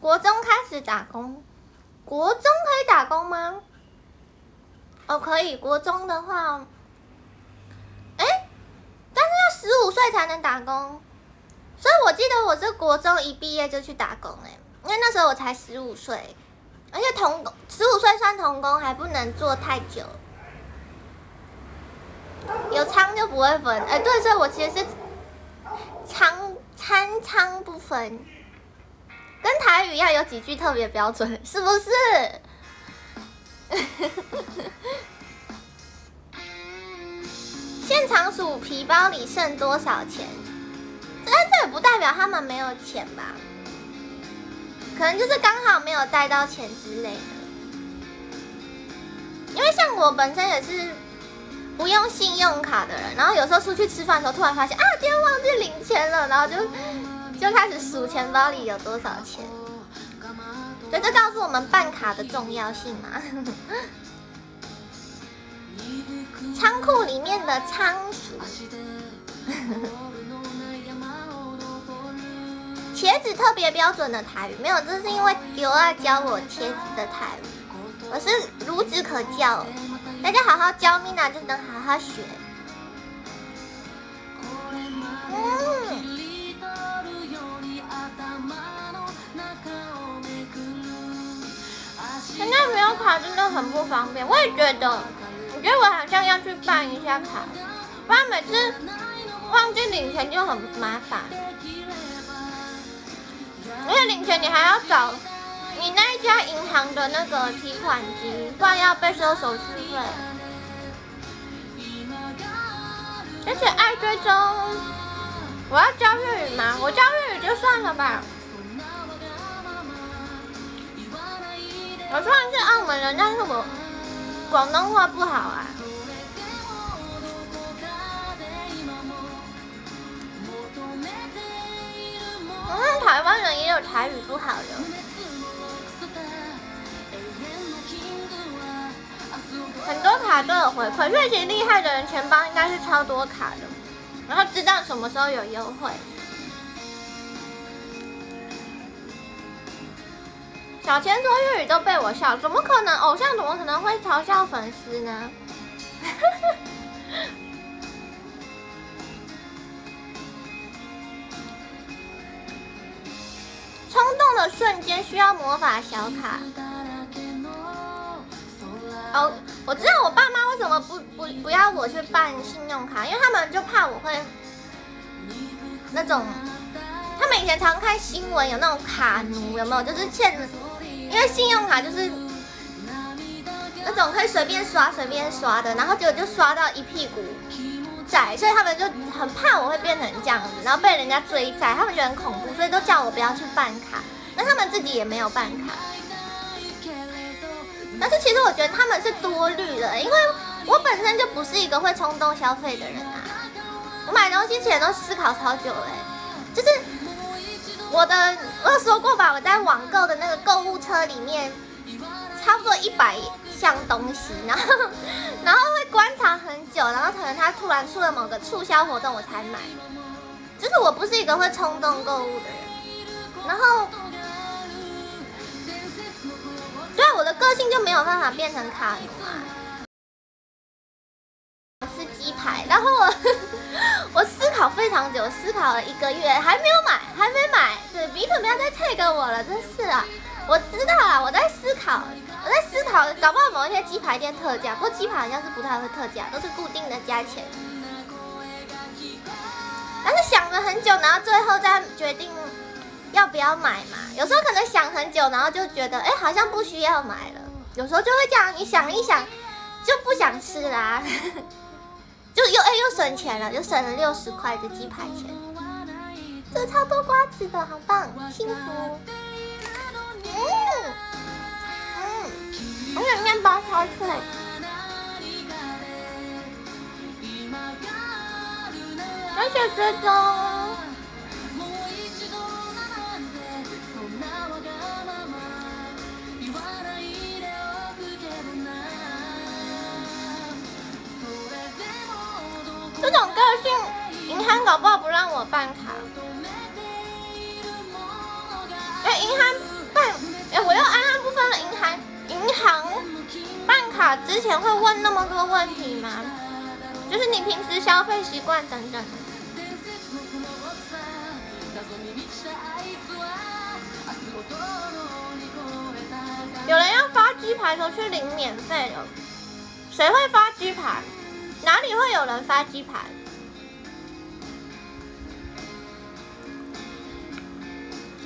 国中开始打工，国中可以打工吗？哦，可以。国中的话，哎，但是要十五岁才能打工，所以我记得我是国中一毕业就去打工哎，因为那时候我才十五岁，而且童工十五岁算童工还不能做太久，有仓就不会分。哎，对，所以我其实是仓餐仓不分。跟台语要有几句特别标准，是不是？现场数皮包里剩多少钱？但这也不代表他们没有钱吧？可能就是刚好没有带到钱之类的。因为像我本身也是不用信用卡的人，然后有时候出去吃饭的时候，突然发现啊，今天忘记领钱了，然后就。就开始数钱包里有多少钱，所以这告诉我们办卡的重要性嘛。仓库里面的仓鼠，茄子特别标准的台语没有，这是因为丢二教我茄子的台语，我是孺子可教，大家好好教 Mina 就能好好学。嗯。现在没有卡真的很不方便，我也觉得，我觉得我好像要去办一下卡，不然每次忘记领钱就很麻烦。而且领钱你还要找你那一家银行的那个提款机，不然要被收手续费。而且爱追踪，我要教粤语吗？我教粤语就算了吧。我虽然是澳门人，但是我广东话不好啊。我看台湾人也有台语不好的，很多卡都有回馈，所以其厉害的人钱包应该是超多卡的，然后知道什么时候有优惠。小千说粤语都被我笑，怎么可能？偶像怎么可能会嘲笑粉丝呢？冲动的瞬间需要魔法小卡。哦，我知道我爸妈为什么不不不要我去办信用卡，因为他们就怕我会那种，他们以前常看新闻有那种卡奴，有没有？就是欠。因为信用卡就是那种可以随便刷随便刷的，然后结果就刷到一屁股债，所以他们就很怕我会变成这样子，然后被人家追债，他们觉得很恐怖，所以都叫我不要去办卡。那他们自己也没有办卡，但是其实我觉得他们是多虑了，因为我本身就不是一个会冲动消费的人啊，我买东西前都思考超久嘞，就是。我的我有说过吧，我在网购的那个购物车里面，差不多一百项东西，然后 然后会观察很久，然后可能他突然出了某个促销活动，我才买。就是我不是一个会冲动购物的人，然后，对，我的个性就没有办法变成卡奴啊。是鸡排，然后我 我思考非常久，思考了一个月还没有买，还没买。对，比特不要再退给我了，真是啊！我知道了，我在思考，我在思考，搞不好某一天鸡排店特价，不过鸡排好像是不太会特价，都是固定的价钱。但是想了很久，然后最后再决定要不要买嘛。有时候可能想很久，然后就觉得，哎，好像不需要买了。有时候就会这样，你想一想就不想吃啦，就又哎又省钱了，就省了六十块的鸡排钱。这超多瓜子的好棒，幸福。嗯，而且面包超脆。而且这种。这种个性，银行搞不好不让我办卡。哎，银行行办卡之前会问那么多问题吗？就是你平时消费习惯等等。有人要发鸡排都去领免费的，谁会发鸡排？哪里会有人发鸡排？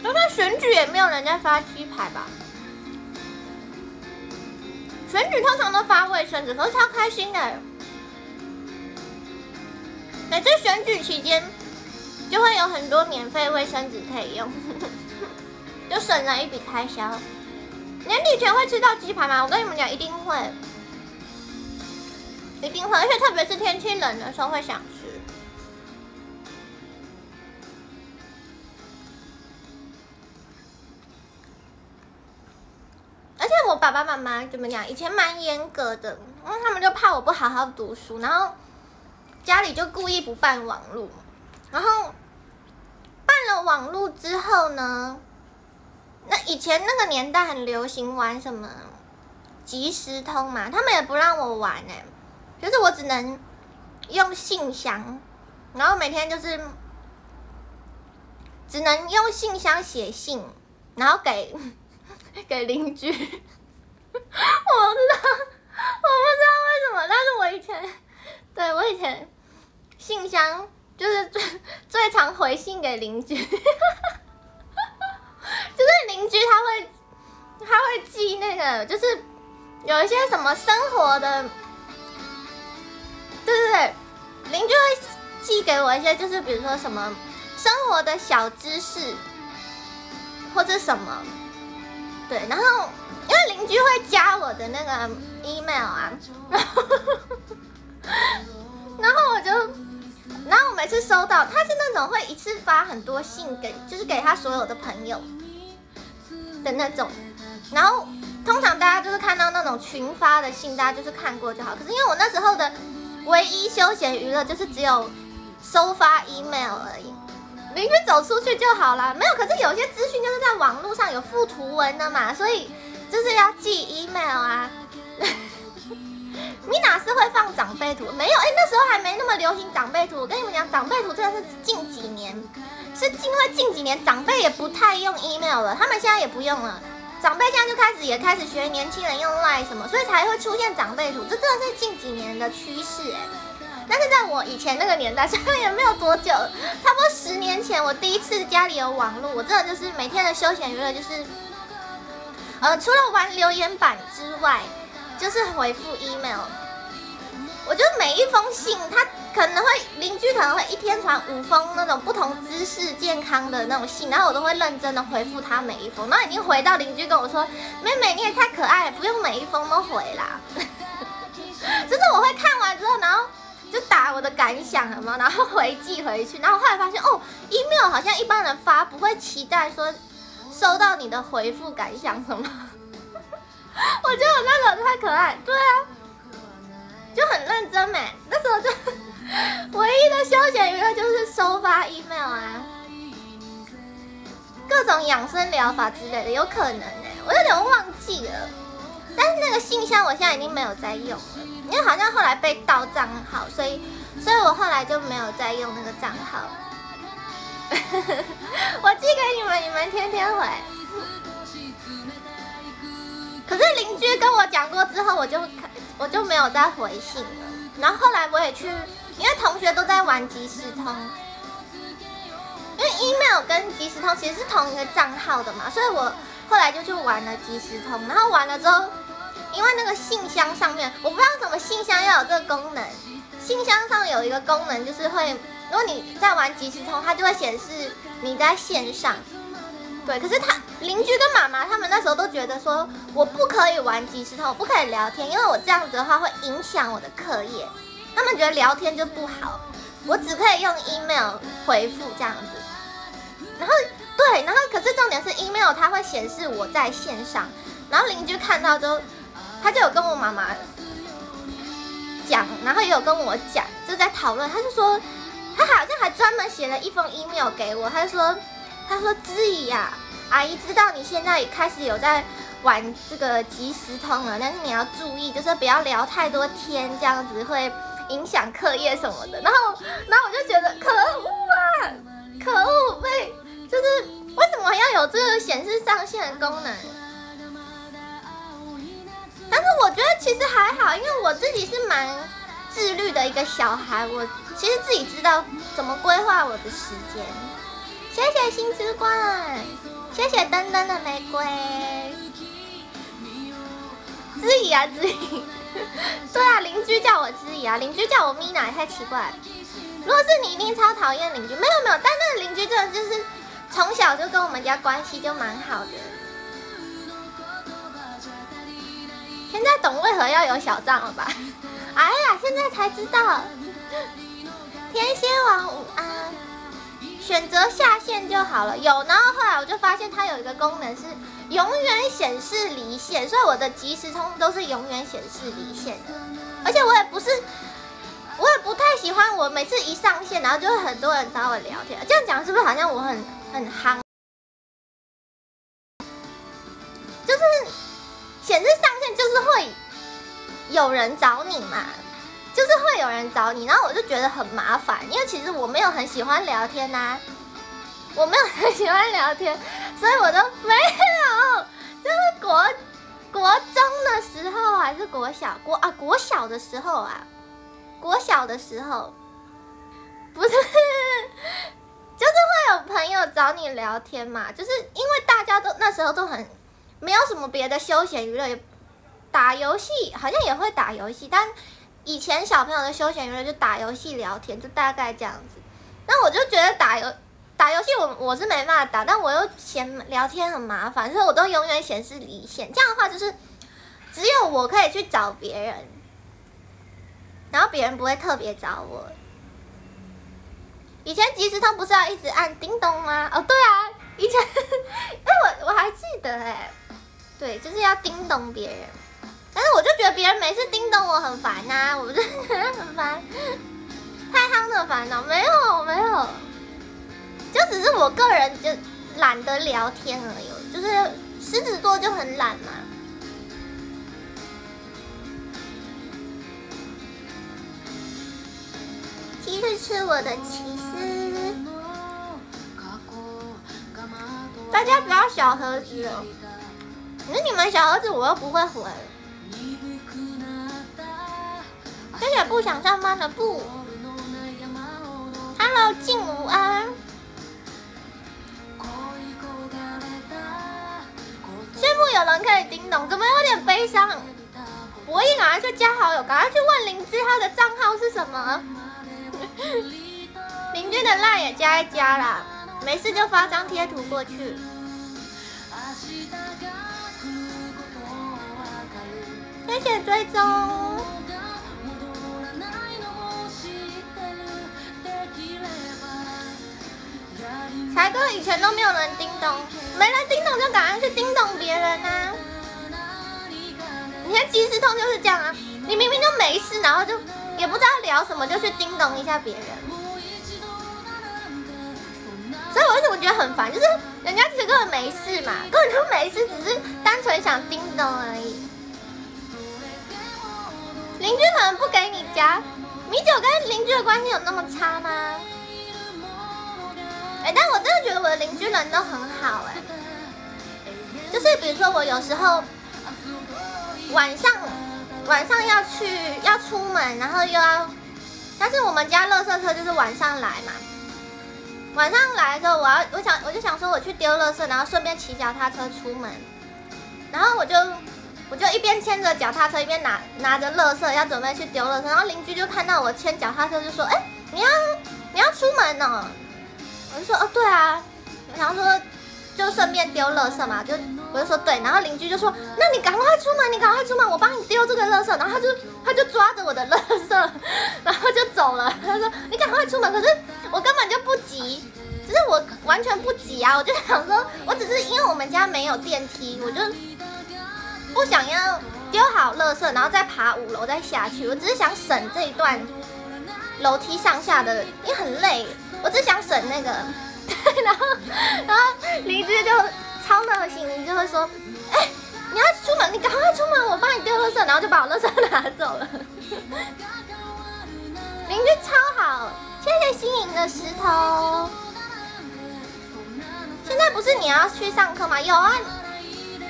就算选举也没有人在发鸡排吧？选举通常都发卫生纸，可是超开心的。每次选举期间，就会有很多免费卫生纸可以用，就省了一笔开销。年底前会吃到鸡排吗？我跟你们讲，一定会。一定会，而且特别是天气冷的时候会想爸爸妈妈怎么讲？以前蛮严格的，因为他们就怕我不好好读书，然后家里就故意不办网络。然后办了网络之后呢，那以前那个年代很流行玩什么即时通嘛，他们也不让我玩哎。就是我只能用信箱，然后每天就是只能用信箱写信，然后给 给邻居。我不知道，我不知道为什么，但是我以前对我以前信箱就是最 最常回信给邻居，就是邻居他会他会寄那个，就是有一些什么生活的。对对对，邻居会寄给我一些，就是比如说什么生活的小知识，或者什么，对，然后因为邻居会加我的那个 email 啊，然后我就，然后我每次收到，他是那种会一次发很多信给，就是给他所有的朋友的那种，然后通常大家就是看到那种群发的信，大家就是看过就好。可是因为我那时候的。唯一休闲娱乐就是只有收发 email 而已，邻居走出去就好了。没有，可是有些资讯就是在网络上有附图文的嘛，所以就是要寄 email 啊。你哪是会放长辈图？没有，哎，那时候还没那么流行长辈图。我跟你们讲，长辈图真的是近几年，是因为近几年长辈也不太用 email 了，他们现在也不用了。长辈现在就开始也开始学年轻人用 Line 什么，所以才会出现长辈图，这真的是近几年的趋势哎。但是在我以前那个年代，虽然也没有多久，差不多十年前，我第一次家里有网络，我真的就是每天的休闲娱乐就是，呃，除了玩留言板之外，就是回复 email。我觉得每一封信，他可能会邻居可能会一天传五封那种不同姿势健康的那种信，然后我都会认真的回复他每一封。然后已经回到邻居跟我说：“妹妹你也太可爱了，不用每一封都回啦。” 就是我会看完之后，然后就打我的感想了嘛，然后回寄回去。然后后来发现哦，email 好像一般人发不会期待说收到你的回复感想什么。我觉得我那个太可爱，对啊。就很认真没，那时候就 唯一的休闲娱乐就是收发 email 啊，各种养生疗法之类的，有可能哎，我有点忘记了。但是那个信箱我现在已经没有在用了，因为好像后来被盗账号，所以所以我后来就没有再用那个账号。我寄给你们，你们天天回。可是邻居跟我讲过之后，我就我就没有再回信了。然后后来我也去，因为同学都在玩即时通，因为 email 跟即时通其实是同一个账号的嘛，所以我后来就去玩了即时通。然后玩了之后，因为那个信箱上面，我不知道怎么信箱要有这个功能。信箱上有一个功能，就是会，如果你在玩即时通，它就会显示你在线上。对，可是他邻居跟妈妈他们那时候都觉得说，我不可以玩即时通，我不可以聊天，因为我这样子的话会影响我的课业。他们觉得聊天就不好，我只可以用 email 回复这样子。然后对，然后可是重点是 email 它会显示我在线上，然后邻居看到之后，他就有跟我妈妈讲，然后也有跟我。讲，就在讨论，他就说他好像还专门写了一封 email 给我，他就说。他说：“知怡呀，阿姨知道你现在也开始有在玩这个即时通了，但是你要注意，就是不要聊太多天，这样子会影响课业什么的。”然后，然后我。就觉得可恶啊，可恶被，就是为什么要有这个显示上线的功能？但是我觉得其实还好，因为我自己是蛮自律的一个小孩，我其实自己知道怎么规划我的时间。谢谢星之冠，谢谢登登的玫瑰。知怡啊，知怡，对啊，邻居叫我知怡啊，邻居叫我咪娜也太奇怪。如果是你，一定超讨厌邻居。没有没有，但那个邻居真的就是从小就跟我们家关系就蛮好的。现在懂为何要有小账了吧？哎呀，现在才知道。天蝎王午安。选择下线就好了，有，然后后来我就发现它有一个功能是永远显示离线，所以我的即时通都是永远显示离线的。而且我也不是，我也不太喜欢我每次一上线，然后就会很多人找我聊天。这样讲是不是好像我很很夯？就是显示上就是会有人找你嘛。就是会有人找你，然后我就觉得很麻烦，因为其实我没有很喜欢聊天呐，我没有很喜欢聊天，所以我都没有。就是国国中的时候还是国小国啊国小的时候啊，国小的时候，不是，就是会有朋友找你聊天。嘛，就是因为大家都那时候都很没有什么别的休闲娱乐，也打游戏好像也会打游戏，但。以前小朋友的休闲娱乐就打游戏、聊天，就大概这样子。那我就觉得打游打游戏，我我是没办法打，但我又嫌聊天很麻烦，所以我都永远显示离线。这样的话，就是只有我可以去找别人，然后别人不会特别找我。以前即时通不是要一直按叮咚吗？哦，对啊，以前哎，我我还记得哎，对，就是要叮咚别人。但是我就觉得别人每次叮咚我很烦呐，我就觉得很烦，太夯的烦恼没有没有，就只是我个人就懒得聊天而已，就是狮子座就很懒嘛。继续吃我的骑士，大家不要小盒子哦，可是你们小盒子我又不会回。谢谢不想上班的不，Hello 静午安，羡慕有人可以叮咚，怎么有点悲伤？我一赶快去加好友，赶快去问林芝他的账号是什么？邻居的赖也加一加啦，没事就发张贴图过去。谢谢追踪。才哥以前都没有人叮咚，没人叮咚就赶快去叮咚别人呐！你看即时通就是这样啊，你明明就没事，然后就也不知道聊什么，就去叮咚一下别人。所以我为什么觉得很烦？就是人家其实根本没事嘛，根本就没事，只是单纯想叮咚而已。邻居可能不给你加，米酒跟邻居的关系有那么差吗？哎，但我真的觉得我的邻居人都很好哎，就是比如说我有时候晚上晚上要去要出门，然后又要，但是我们家垃圾车就是晚上来嘛，晚上来的时候我要我想我就想说我去丢垃圾，然后顺便骑脚踏车出门，然后我就我就一边牵着脚踏车，一边拿拿着垃圾要准备去丢垃圾，然后邻居就看到我牵脚踏车，就说：“哎，你要你要出门呢？”我就说：“哦，对啊。”然后说就顺便丢垃圾嘛，就我就说对，然后邻居就说：“那你赶快出门，你赶快出门，我帮你丢这个垃圾。”然后他就他就抓着我的垃圾，然后就走了。他说：“你赶快出门。”可是我根本就不急，只是我完全不急啊！我就想说，我只是因为我们家没有电梯，我就。不想要丢好垃圾，然后再爬五楼再下去。我只是想省这一段楼梯上下的，因为很累。我只想省那个，然后然后邻居就超热心，就会说：“哎，你要出门，你赶快出门，我帮你丢垃圾。”然后就把我垃圾拿走了。邻居超好，谢谢新颖的石头。现在不是你要去上课吗？有啊。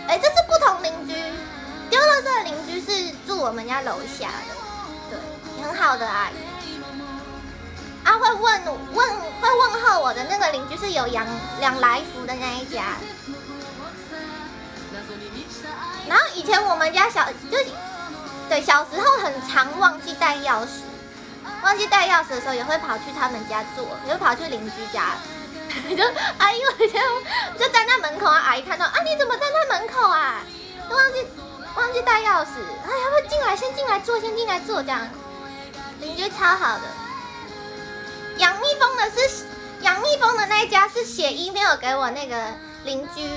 哎，这是不同邻居，丢垃圾的邻居是住我们家楼下的，对，很好的阿姨。啊，会问问会问候我的那个邻居是有养养来福的那一家。然后以前我们家小就对小时候很常忘记带钥匙，忘记带钥匙的时候也会跑去他们家坐，也会跑去邻居家。就阿姨，我就就站在门口啊！阿姨看到啊，你怎么站在门口啊？忘记忘记带钥匙，哎，要不进来？先进来坐，先进来坐，这样邻居超好的。养蜜蜂的是养蜜蜂的那一家是写 email 给我那个邻居，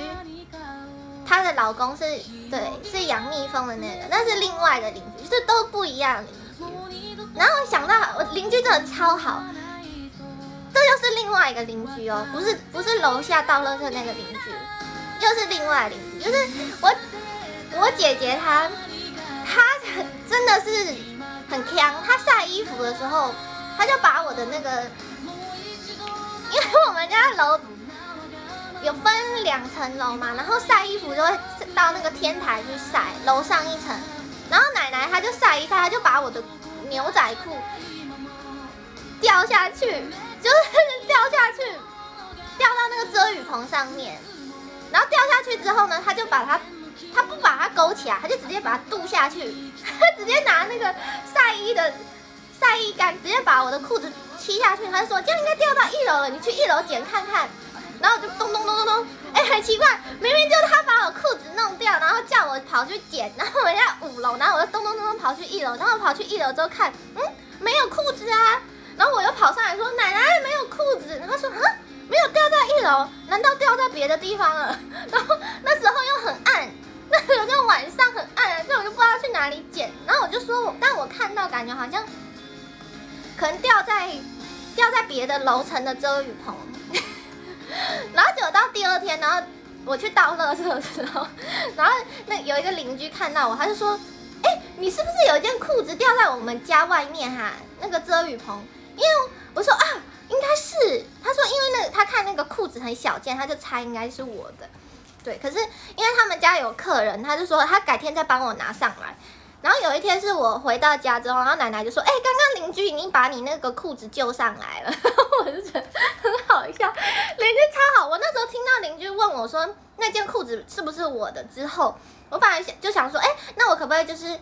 她的老公是对是养蜜蜂的那个，那是另外的邻居，是都不一样邻居。然后我想到我邻居真的超好。这又是另外一个邻居哦，不是不是楼下倒垃圾那个邻居，又是另外邻居，就是我我姐姐她她真的是很强，她晒衣服的时候，他就把我的那个，因为我们家楼有分两层楼嘛，然后晒衣服就会到那个天台去晒，楼上一层，然后奶奶她就晒一晒，她就把我的牛仔裤掉下去。就是掉下去，掉到那个遮雨棚上面，然后掉下去之后呢，他就把它，他不把它勾起来，他就直接把它渡下去，他直接拿那个晒衣的晒衣杆，直接把我的裤子踢下去。他就说这样应该掉到一楼了，你去一楼捡看看。然后就咚咚咚咚咚，哎，很奇怪，明明就是他把我裤子弄掉，然后叫我跑去捡。然后我在五楼，然后我就咚咚咚咚跑去一楼，然后跑去一楼之后看，嗯，没有裤子啊。然后我又跑上来说：“奶奶没有裤子。”然后说：“啊，没有掉在一楼，难道掉在别的地方了？”然后那时候又很暗，那时候就晚上很暗，所以我就不知道去哪里捡。然后我就说：“但我看到感觉好像可能掉在掉在别的楼层的遮雨棚。”然后结果到第二天，然后我去倒垃圾的时候，然后那有一个邻居看到我，他就说：“哎，你是不是有一件裤子掉在我们家外面哈？那个遮雨棚？”因为我说啊，应该是他说，因为那他看那个裤子很小件，他就猜应该是我的，对。可是因为他们家有客人，他就说他改天再帮我拿上来。然后有一天是我回到家之后，然后奶奶就说：“哎，刚刚邻居已经把你那个裤子救上来了。”我就觉得很好笑，邻居超好。我那时候听到邻居问我说那件裤子是不是我的之后，我本来想就想说，哎，那我可不可以就是。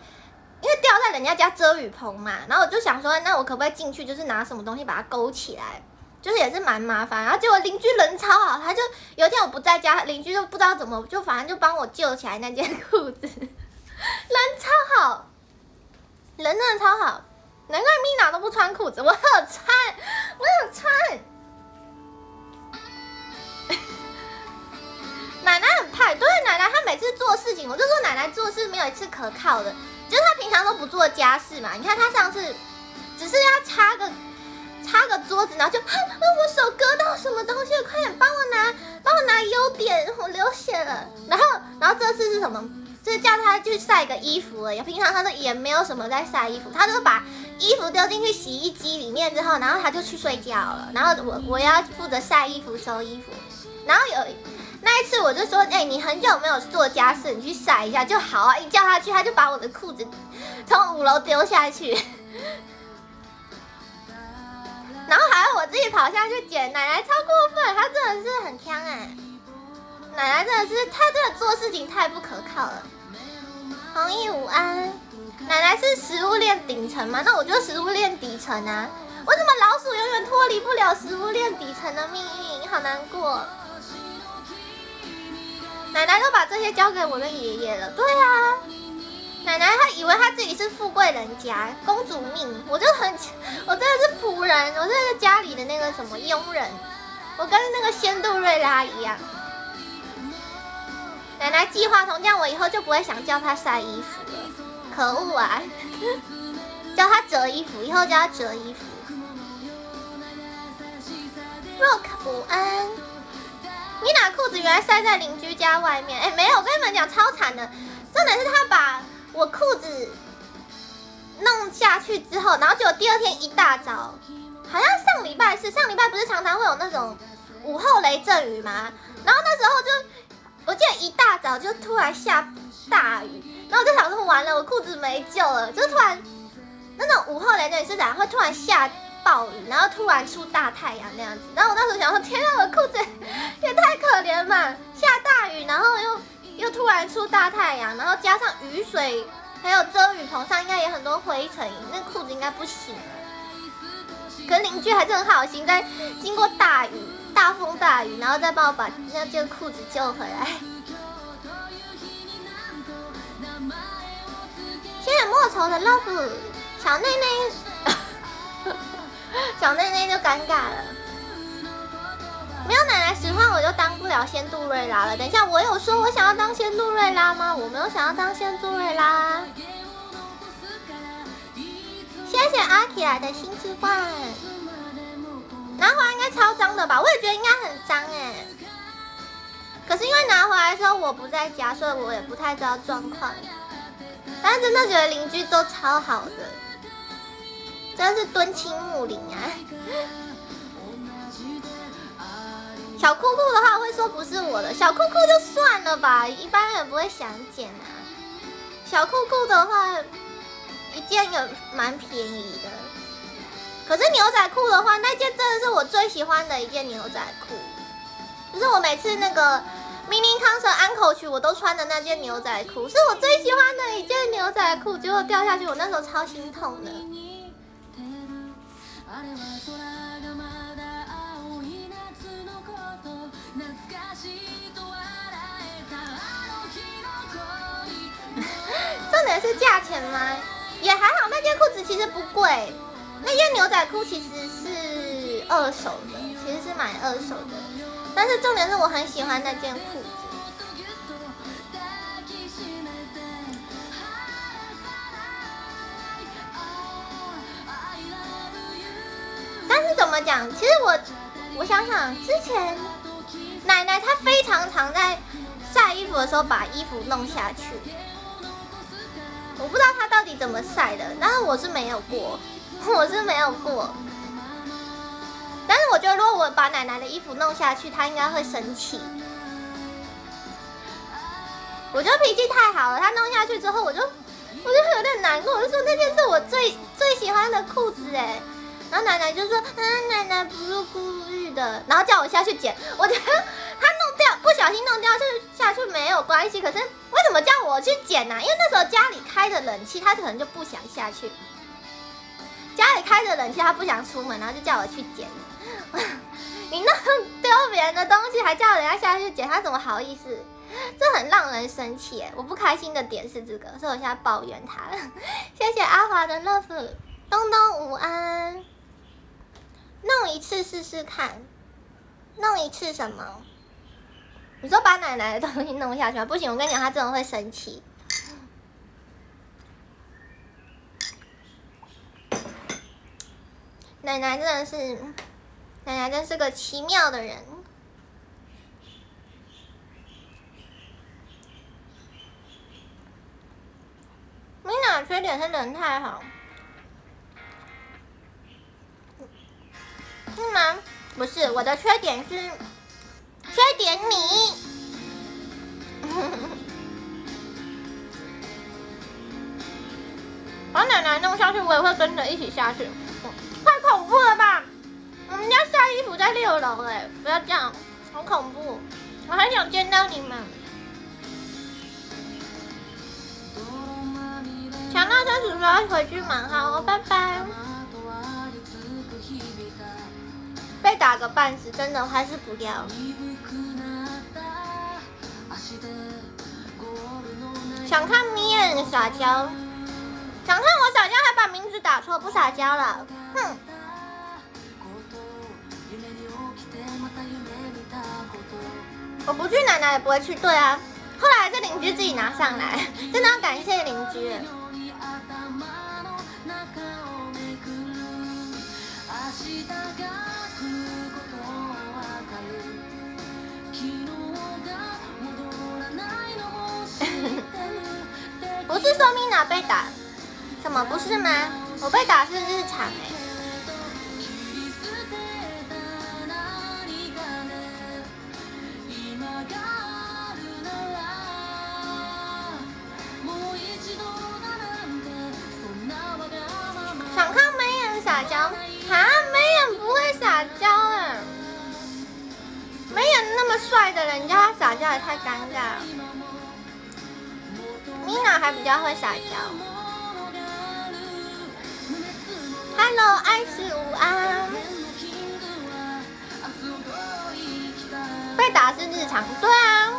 因为掉在人家家遮雨棚嘛，然后我就想说，那我可不可以进去，就是拿什么东西把它勾起来，就是也是蛮麻烦。然后结果邻居人超好，他就有一天我不在家，邻居就不知道怎么，就反正就帮我救起来那件裤子，人超好，人真的超好，难怪米娜都不穿裤子，我有穿，我有穿。奶奶很派，对奶奶她每次做事情，我就说奶奶做事没有一次可靠的。就是她平常都不做家事嘛，你看她上次只是要擦个擦个桌子，然后就，我手割到什么东西，快点帮我拿，帮我拿优点，我流血了。然后，然后这次是什么？就是叫他去晒个衣服了。平常他都也没有什么在晒衣服，他都把衣服丢进去洗衣机里面之后，然后他就去睡觉了。然后我我要负责晒衣服、收衣服。然后有。那一次我就说，哎，你很久没有做家事，你去晒一下就好啊！一叫他去，他就把我的裤子从五楼丢下去，然后还要我自己跑下去捡。奶奶超过分，她真的是很强哎！奶奶真的是，她真的做事情太不可靠了。黄奕午安，奶奶是食物链顶层吗？那我就食物链底层啊。为什么老鼠永远脱离不了食物链底层的命运？好难过。奶奶都把这些交给我跟爷爷了。对啊，奶奶她以为她自己是富贵人家，公主命。我就很，我真的是仆人，我真的是家里的那个什么佣人。我跟那个仙杜瑞拉一样。奶奶计划同这样，我以后就不会想叫她晒衣服了。可恶啊！叫她折衣服，以后叫她折衣服。Rock 午安，米娜裤子原来晒在邻居家外面。哎，没有，我跟你们讲超惨的，真的是他把我裤子弄下去之后，然后结果第二天一大早，好像上礼拜是上礼拜不是常常会有那种午后雷阵雨吗？然后那时候就我记得一大早就突然下大雨，然后我就想说完了，我裤子没救了，就突然那种午后雷阵雨是怎样会突然下？暴雨，然后突然出大太阳那样子，然后我那时候想说，天啊，我的裤子也太可怜嘛！下大雨，然后又又突然出大太阳，然后加上雨水，还有遮雨棚上应该也很多灰尘，那裤子应该不行了。可邻居还是很好心，在经过大雨、大风大雨，然后再帮我把那件裤子救回来。谢谢莫愁的 love，小内内。小内内就尴尬了，没有奶奶使唤我就当不了仙杜瑞拉了。等一下，我有说我想要当仙杜瑞拉吗？我没有想要当仙杜瑞拉。谢谢阿提来的新之冠，拿回来应该超脏的吧？我也觉得应该很脏哎。可是因为拿回来的时候我不在家，所以我也不太知道状况。但是真的觉得邻居都超好的。真的是敦亲睦邻啊！小裤裤的话会说不是我的，小裤裤就算了吧，一般人不会想捡啊。小裤裤的话，一件也蛮便宜的。可是牛仔裤的话，那件真的是我最喜欢的一件牛仔裤，就是我每次那个 mini concert 安口曲我都穿的那件牛仔裤，是我最喜欢的一件牛仔裤，结果掉下去，我那时候超心痛的。重点是价钱吗？也还好，那件裤子其实不贵。那件牛仔裤其实是二手的，其实是买二手的。但是重点是我很喜欢那件裤子。但是怎么讲？其实我，我想想，之前奶奶她非常常在晒衣服的时候把衣服弄下去。我不知道她到底怎么晒的，但是我是没有过，我是没有过。但是我觉得，如果我把奶奶的衣服弄下去，她应该会生气。我觉得脾气太好了，她弄下去之后，我就我就有点难过，我就说那件是我最最喜欢的裤子哎。然后奶奶就说：“嗯，奶奶不是故意的。”然后叫我下去捡。我觉得他弄掉，不小心弄掉，就下去没有关系。可是为什么叫我去捡呢？因为那时候家里开着冷气，他可能就不想下去。家里开着冷气，他不想出门，然后就叫我去捡。你弄丢别人的东西，还叫人家下去捡，他怎么好意思？这很让人生气。我不开心的点是这个，所以我现在抱怨他。谢谢阿华的 love，东东午安。弄一次试试看，弄一次什么？你说把奶奶的东西弄下去吗？不行，我跟你讲，他真的会生气。奶奶真的是，奶奶真是个奇妙的人。米娜缺点是人太好。是吗？不是，我的缺点是缺点你。把奶奶弄下去，我也会跟着一起下去。太恐怖了吧！我们家晒衣服在六楼哎，不要这样，好恐怖！我很想见到你们。长大三十岁要回去忙，好，拜拜。被打个半死，真的还是不要。想看咪眼撒娇，想看我撒娇还把名字打错，不撒娇了，哼。我不去，奶奶也不会去。对啊，后来是邻居自己拿上来，真的要感谢邻居。不是说米娜被打，怎么不是吗？我被打是日常哎。想看眉眼撒娇？啊，眉眼不会撒娇哎，眉眼那么帅的人，叫他撒娇也太尴尬。了。米娜还比较会撒娇。Hello，爱是午安。被打是日常，对啊。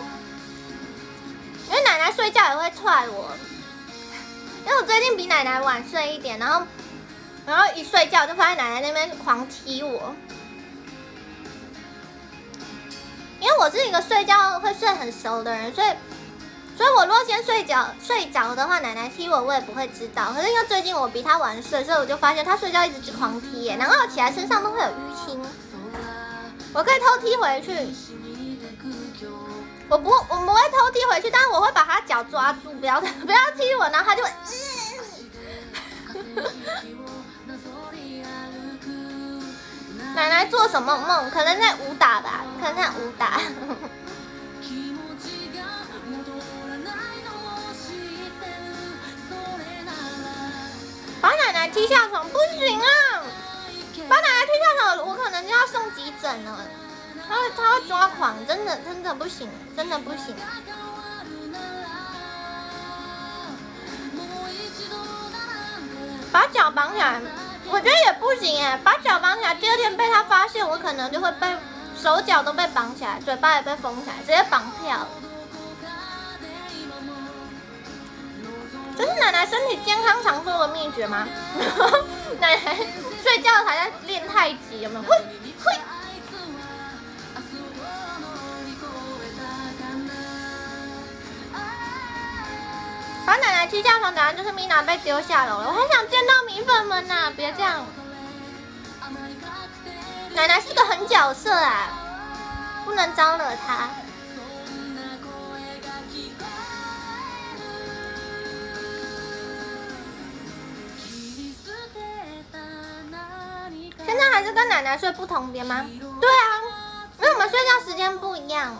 因为奶奶睡觉也会踹我，因为我最近比奶奶晚睡一点，然后，然后一睡觉就发现奶奶那边狂踢我。因为我是一个睡觉会睡很熟的人，所以，所以我如果先睡觉睡着的话，奶奶踢我我也不会知道。可是因为最近我比她晚睡，所以我就发现她睡觉一直狂踢耶，然后我起来身上都会有淤青。我可以偷踢回去。我不，我不会偷踢回去，但是我会把他脚抓住，不要不要踢我，然后他就会。奶奶做什么梦？可能在武打吧，可能在武打。把奶奶踢下床不行啊！把奶奶踢下床，我可能就要送急诊了。他会他会抓狂，真的真的不行，真的不行。把脚绑起来，我觉得也不行哎。把脚绑起来，第二天被他发现，我可能就会被手脚都被绑起来，嘴巴也被封起来，直接绑票。这是奶奶身体健康长寿的秘诀吗？奶奶睡觉还在练太极，有没有？会会。把奶奶踢下床，等下就是米娜被丢下楼了。我很想见到米粉们呢，别这样。奶奶是个狠角色啊，不能招惹她。现在还是跟奶奶睡不同边吗？对啊，因为我们睡觉时间不一样，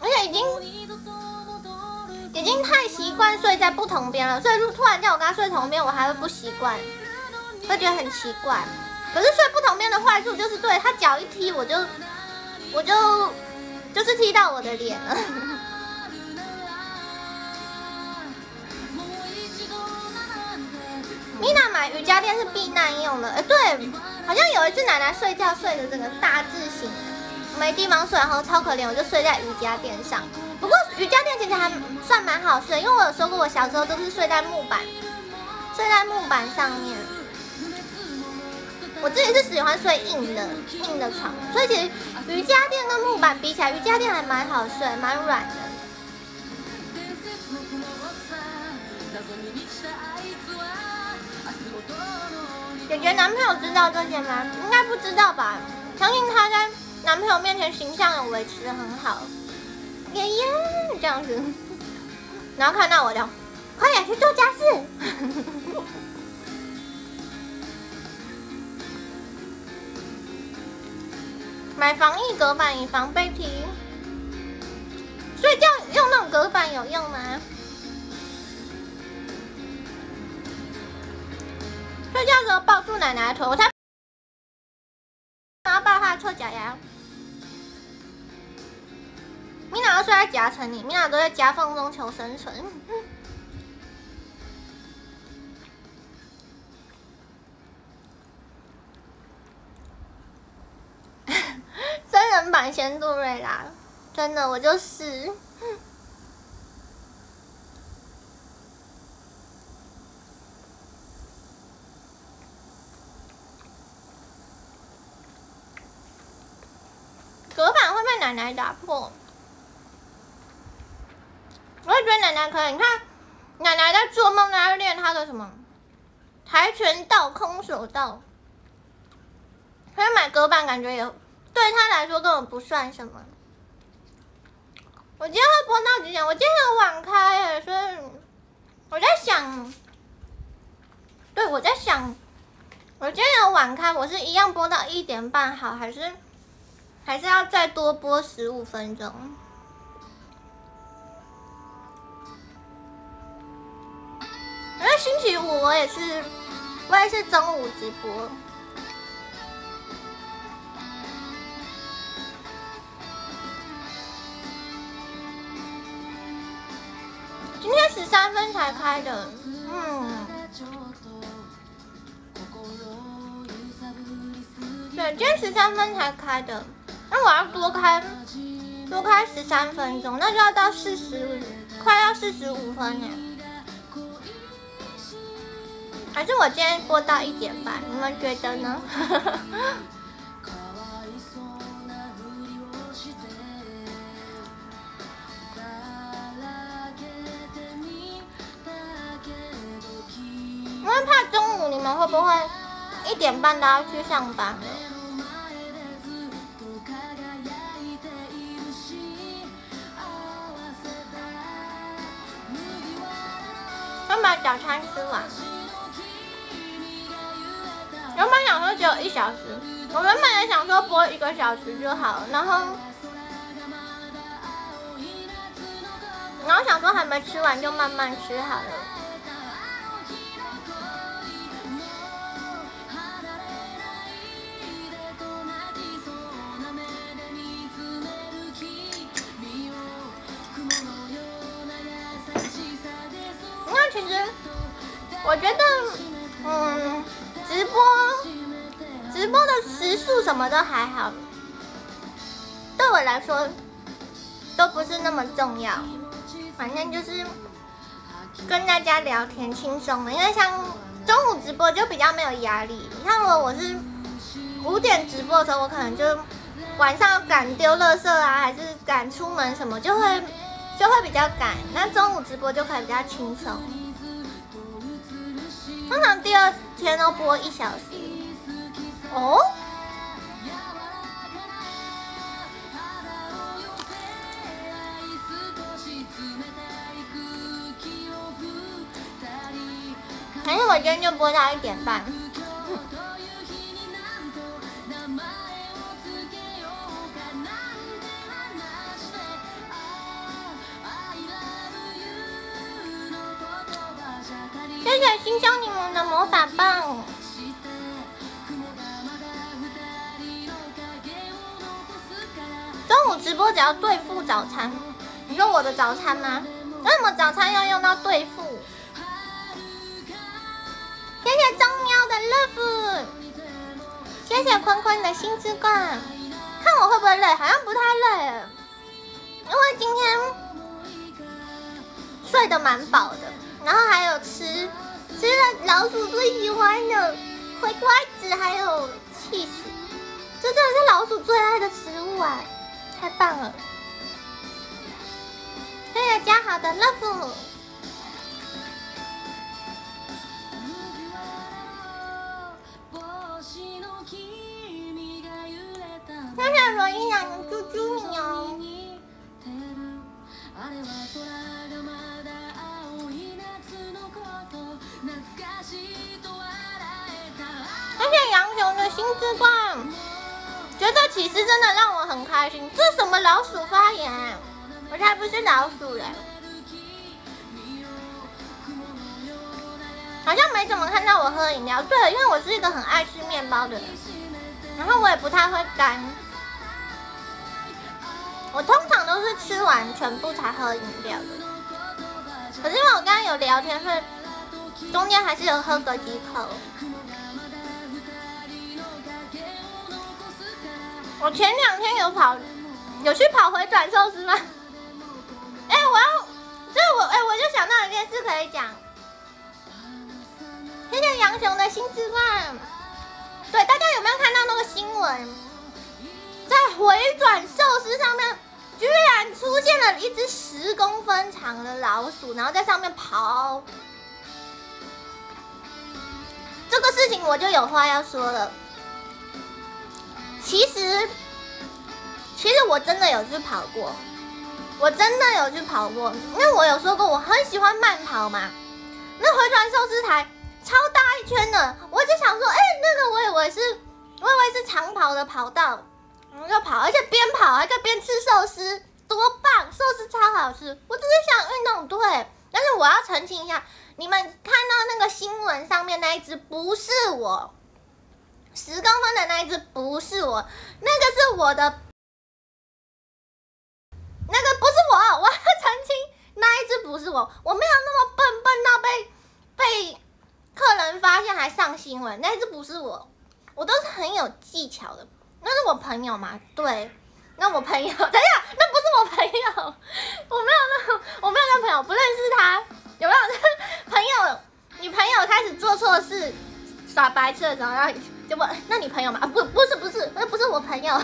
而且已经。已经太习惯睡在不同边了，所以如果突然叫我跟他睡同边，我还会不习惯，会觉得很奇怪。可是睡不同边的坏处就是，对他脚一踢，我就我就就是踢到我的脸了。米娜买瑜伽垫是避难用的，哎，对，好像有一次奶奶睡觉睡的这个大字型，没地方睡，然后超可怜，我就睡在瑜伽垫上。不过瑜伽垫其实还算蛮好睡，因为我有说过我小时候都是睡在木板，睡在木板上面。我自己是喜欢睡硬的硬的床，所以其实瑜伽垫跟木板比起来，瑜伽垫还蛮好睡，蛮软的。姐姐男朋友知道这些吗？应该不知道吧？相信他在男朋友面前形象有维持的很好。爷爷这样子，然后看到我就快点去做家事。买防疫隔板以防被踢。睡觉用那种隔板有用吗？睡觉的时候抱住奶奶的腿，我才然后抱她的臭脚丫。米娜都睡在夹层里，米娜都在夹缝中求生存。真人版仙杜瑞拉，真的，我就是。奶奶打破，我也觉得奶奶可以。你看，奶奶在做梦，在练她的什么跆拳道、空手道。所以买隔板感觉也对他来说根本不算什么。我今天会播到几点？我今天有晚开耶，所以我在想，对我在想，我今天有晚开，我是一样播到一点半好，还是？还是要再多播十五分钟，因为星期五我也是，我也是中午直播。今天十三分才开的，嗯，对，今天十三分才开的。那我要多开多开十三分钟，那就要到四十，快要四十五分呢。还是我今天播到一点半，你们觉得呢？因为怕中午你们会不会一点半都要去上班了？把早餐吃完。原本想说只有一小时，我原本也想说播一个小时就好，然后，然后想说还没吃完就慢慢吃好了。其实我觉得，嗯，直播直播的时速什么都还好，对我来说都不是那么重要。反正就是跟大家聊天轻松的，因为像中午直播就比较没有压力。你看我我是五点直播的时候，我可能就晚上赶丢垃圾啊，还是赶出门什么，就会就会比较赶。那中午直播就可以比较轻松。通常第二天都播一小时哦。反正我今天就播到一点半。谢谢新香柠檬的魔法棒。中午直播只要对付早餐，你说我的早餐吗？为什么早餐要用到对付？谢谢中喵的 love，谢谢坤坤的新之冠。看我会不会累？好像不太累，因为今天睡得蛮饱的。然后还有吃吃了老鼠最喜欢的灰瓜子，还有 cheese，这真的是老鼠最爱的食物啊！太棒了！谢谢嘉豪的 love。谢谢罗一阳的猪猪你哦。谢谢杨雄的新之冠，觉得其实真的让我很开心。这什么老鼠发言？我才不是老鼠嘞！好像没怎么看到我喝饮料。对了，因为我是一个很爱吃面包的人，然后我也不太会干，我通常都是吃完全部才喝饮料的。可是因为我刚刚有聊天，所以中间还是有喝个几口。我前两天有跑有去跑回转寿司吗？哎，我要，这我哎，我就想到一件事可以讲。谢谢杨雄的新之饭。对，大家有没有看到那个新闻？在回转寿司上面，居然出现了一只十公分长的老鼠，然后在上面跑。这个事情我就有话要说了。其实，其实我真的有去跑过，我真的有去跑过，因为我有说过我很喜欢慢跑嘛。那回转寿司台超大一圈的，我就想说，哎，那个我以为是，我以为是长跑的跑道，然后就跑，而且边跑还可以边吃寿司，多棒！寿司超好吃，我只是想运动，对。但是我要澄清一下，你们看到那个新闻上面那一只不是我。十公分的那一只不是我，那个是我的，那个不是我，我要澄清，那一只不是我，我没有那么笨，笨到被被客人发现还上新闻，那一只不是我，我都是很有技巧的，那是我朋友嘛？对，那我朋友，等一下，那不是我朋友，我没有那，我没有那朋友，不认识他，有没有？朋友，你朋友开始做错事，耍白痴的时候，然后。就问，那你朋友吗？啊，不，不是，不是，那不是我朋友，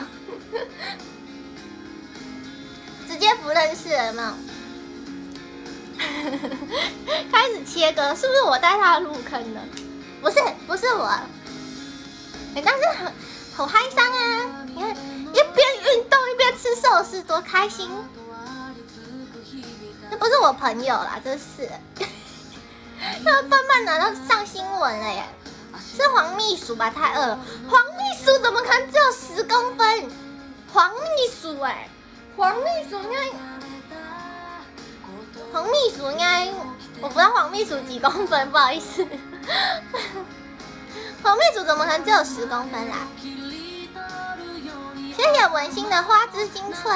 直接不认识了吗？开始切割，是不是我带他入坑的？不是，不是我。哎，但是很好嗨桑啊！你看，一边运动一边吃寿司，多开心。那不是我朋友啦，这是。那慢慢的都上新闻了耶。是黄秘书吧？太饿了。黄秘书怎么可能只有十公分？黄秘书哎，黄秘书应该，黄秘书应该，我不知道黄秘书几公分，不好意思。黄秘书怎么可能只有十公分啦？谢谢文心的花枝精粹。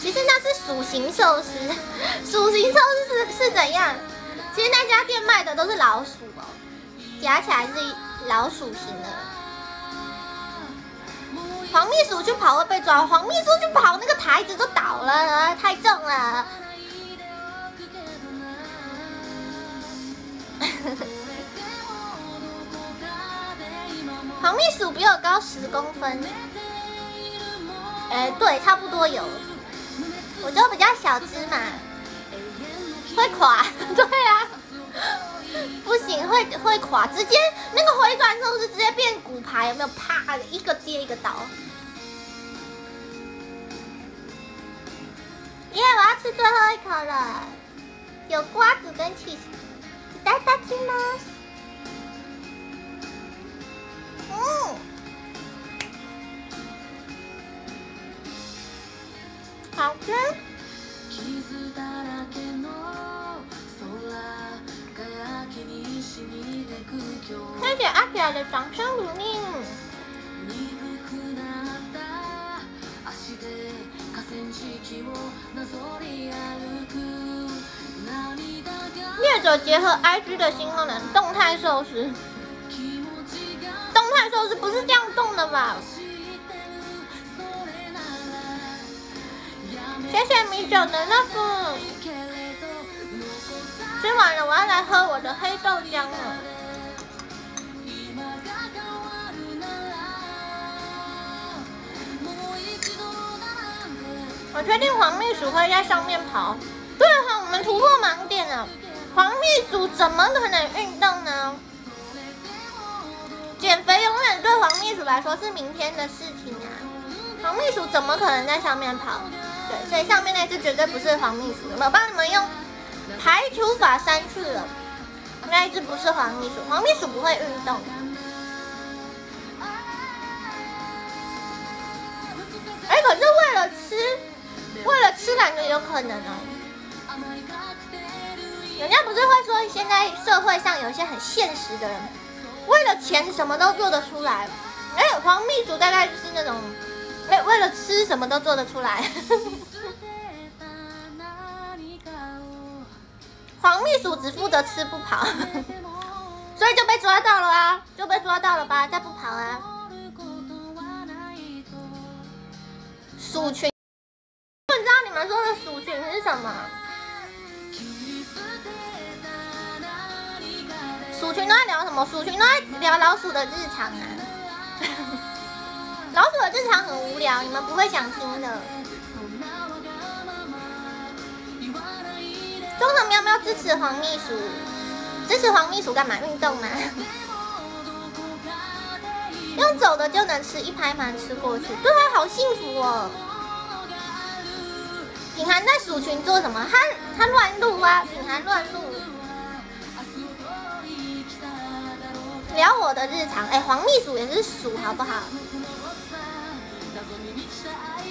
其实那是鼠形寿司，鼠形寿司是是怎样？其实那家店卖的都是老鼠哦，夹起来是老鼠形的。黄秘书去跑会被抓，黄秘书去跑那个台子都倒了，太重了。黄秘书比我高十公分，哎，对，差不多有。我就比较小只嘛，会垮，对啊，不行，会会垮，直接那个回转寿司直接变骨牌，有没有？啪，一个接一个倒。耶，我要吃最后一口了，有瓜子跟 cheese，いただきます。嗯，好吃。 谢谢阿表的掌声鼓励。灭者结合 IG 的新功能，动态寿司。动态寿司不是这样动的吧？谢谢米酒的那个，吃完了我要来喝我的黑豆浆了。我确定黄秘书会在上面跑。对哈，我们突破盲点了。黄秘书怎么可能运动呢？减肥永远对黄秘书来说是明天的事情啊！黄秘书怎么可能在上面跑？对，所以上面那只绝对不是黄秘书。我帮你们用排除法删去了，那一只不是黄秘书。黄秘书不会运动。哎，可是为了吃，为了吃感觉有可能哦。人家不是会说现在社会上有一些很现实的人。为了钱什么都做得出来，哎，黄秘书大概就是那种，为为了吃什么都做得出来。黄秘书只负责吃不跑，所以就被抓到了啊，就被抓到了吧，再不跑啊。鼠群，不知道你们说的鼠群是什么？鼠群都在聊什么？鼠群都在聊老鼠的日常啊。老鼠的日常很无聊，你们不会想听的。中诚喵喵支持黄秘书，支持黄秘书干嘛？运动吗？用走的就能吃一拍盘吃过去，对啊，好幸福哦。品涵在鼠群做什么？他他乱录啊，品涵乱录。聊我的日常，哎，黄秘书也是鼠，好不好？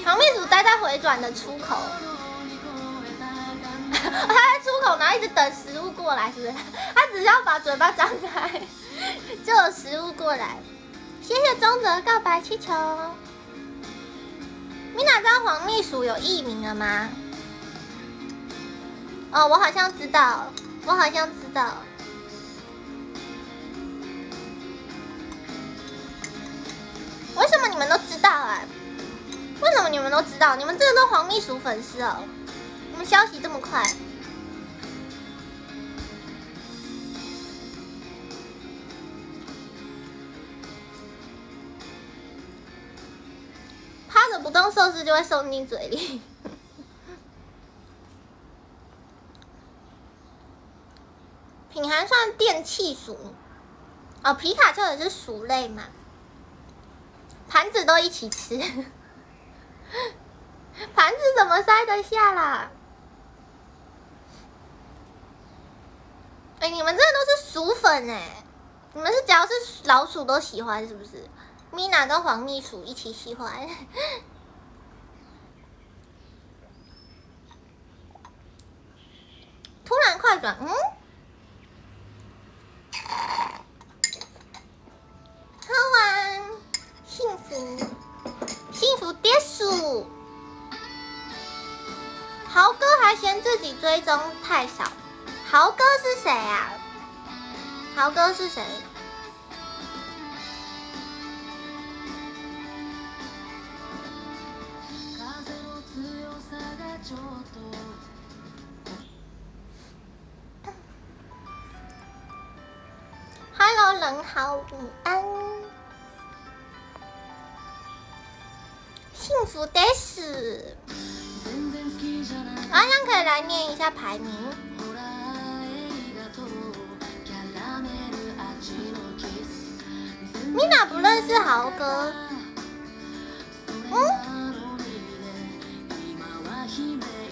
黄秘书待在回转的出口，他在出口，然后一直等食物过来，是不是？他只需要把嘴巴张开，就有食物过来。谢谢中泽告白气球。米娜知道黄秘书有艺名了吗？哦，我好像知道，我好像知道。为什么你们都知道啊？为什么你们都知道？你们这个都黄秘书粉丝哦？你们消息这么快？趴着不动寿司就会送进嘴里。品还算电器鼠哦，皮卡丘也是鼠类嘛？盘子都一起吃。盘子怎么塞得下啦？哎，你们这都是薯粉哎！你们是只要是老鼠都喜欢是不是？米娜跟黄秘书一起喜欢。突然快转，嗯？喝完，幸福。幸福跌鼠，豪哥还嫌自己追踪太少。豪哥是谁啊？豪哥是谁？Hello，人好，午安。幸福得死，阿香可以来念一下排名。米娜不认识豪哥，嗯？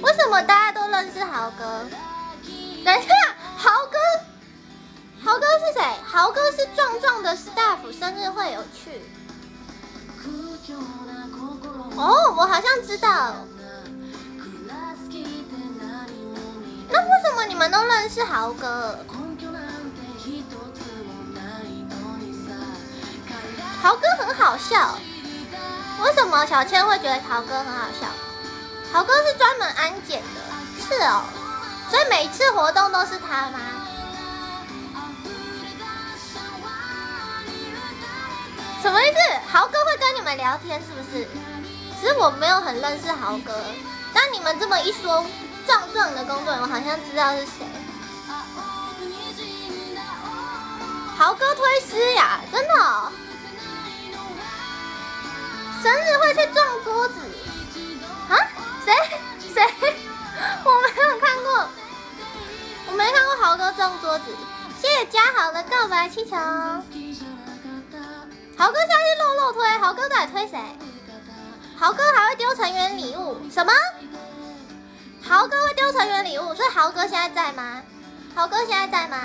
为什么大家都认识豪哥？等一下，豪哥，豪哥是谁？豪哥是壮壮的 staff，生日会有去。哦，我好像知道。那为什么你们都认识豪哥？豪哥很好笑。为什么小千会觉得豪哥很好笑？豪哥是专门安检的，是哦。所以每次活动都是他吗？什么意思？豪哥会跟你们聊天是不是？其实我没有很认识豪哥，但你们这么一说，壮壮的工作人员好像知道是谁。豪哥推师呀，真的？生日会去撞桌子？啊？谁？谁？我没有看过，我没看过豪哥撞桌子。谢谢嘉豪的告白气球。豪哥现在是漏漏推，豪哥在推谁？豪哥还会丢成员礼物？什么？豪哥会丢成员礼物？所以豪哥现在在吗？豪哥现在在吗？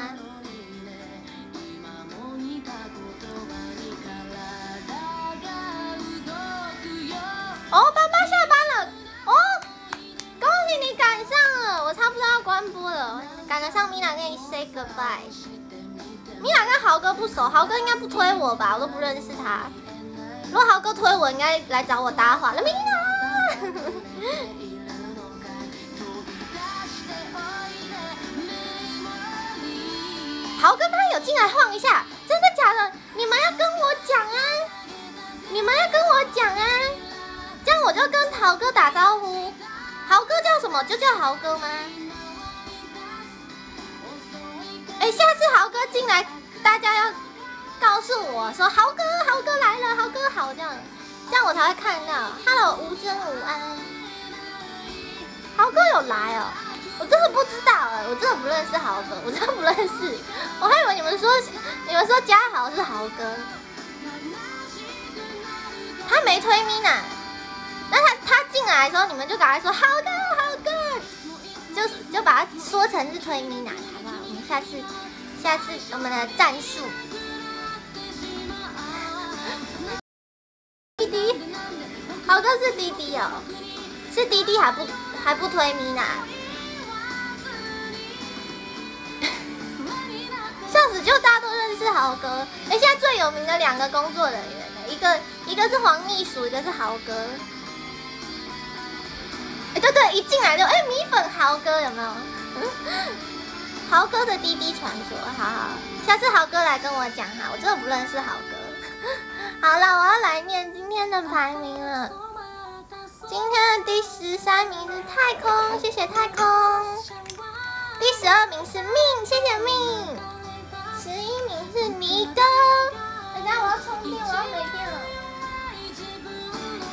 哦，爸爸下班了。哦，恭喜你赶上了，我差不多要关播了，赶得上米娜跟你 say goodbye。米娜跟豪哥不熟，豪哥应该不推我吧？我都不认识他。如果豪哥推我，应该来找我搭话了。米娜，豪哥他有进来晃一下，真的假的？你们要跟我讲啊！你们要跟我讲啊！这样我就跟豪哥打招呼。豪哥叫什么？就叫豪哥吗？哎，下次豪哥进来，大家要告诉我说豪哥，豪哥来了，豪哥好，这样，这样我才会看到。Hello，吴真午安，豪哥有来哦，我真的不知道哎，我真的不认识豪哥，我真的不认识，我还以为你们说你们说嘉豪是豪哥，他没推 mina，那他他进来的时候，你们就赶快说豪哥，豪哥，就就把他说成是推 mina。下次，下次我们的战术，滴滴，好哥是滴滴哦，是滴滴还不还不推米娜，笑死！就大家都认识豪哥，哎，现在最有名的两个工作人员，一个一个是黄秘书，一个是豪哥，哎，对对，一进来就哎米粉豪哥有没有？豪哥的滴滴传说，好好，下次豪哥来跟我讲哈，我真的不认识豪哥。好了，我要来念今天的排名了。今天的第十三名是太空，谢谢太空。第十二名是命，谢谢命。十一名是迷哥，等下我要充电，我要没电了。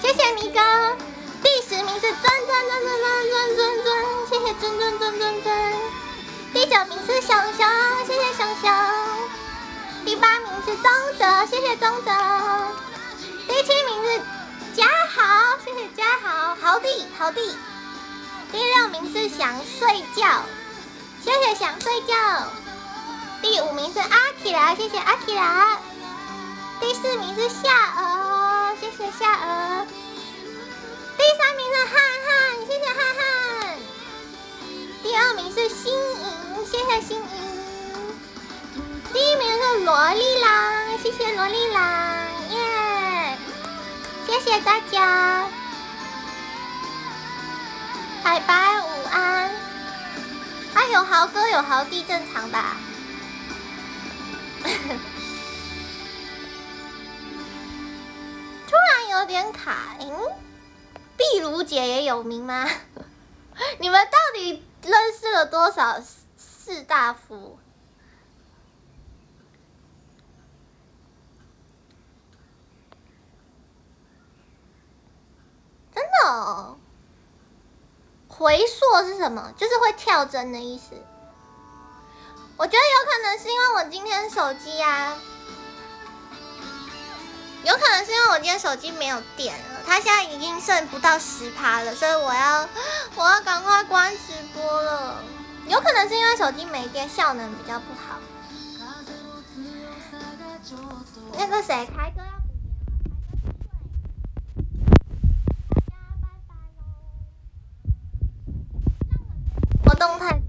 谢谢迷哥。第十名是尊尊尊尊尊尊尊，谢谢尊尊尊尊尊。第九名是熊熊，谢谢熊熊。第八名是宗泽，谢谢宗泽。第七名是嘉豪，谢谢嘉豪，豪弟豪弟。第六名是想睡觉，谢谢想睡觉。第五名是阿提拉，谢谢阿提拉。第四名是夏娥，谢谢夏娥。第三名是汉汉，谢谢汉汉。第二名是心莹，谢谢心莹。第一名是萝莉啦，谢谢萝莉啦，耶！谢谢大家。拜拜午安。哎，有豪哥有豪弟正常吧？突然有点卡，碧如姐也有名吗？你们到底？认识了多少士大夫？真的？回溯是什么？就是会跳针的意思。我觉得有可能是因为我今天手机啊，有可能是因为我今天手机没有电了。它现在已经剩不到十趴了，所以我要 我要赶快关直播了。有可能是因为手机没电，效能比较不好。那个谁，开哥要补我动态。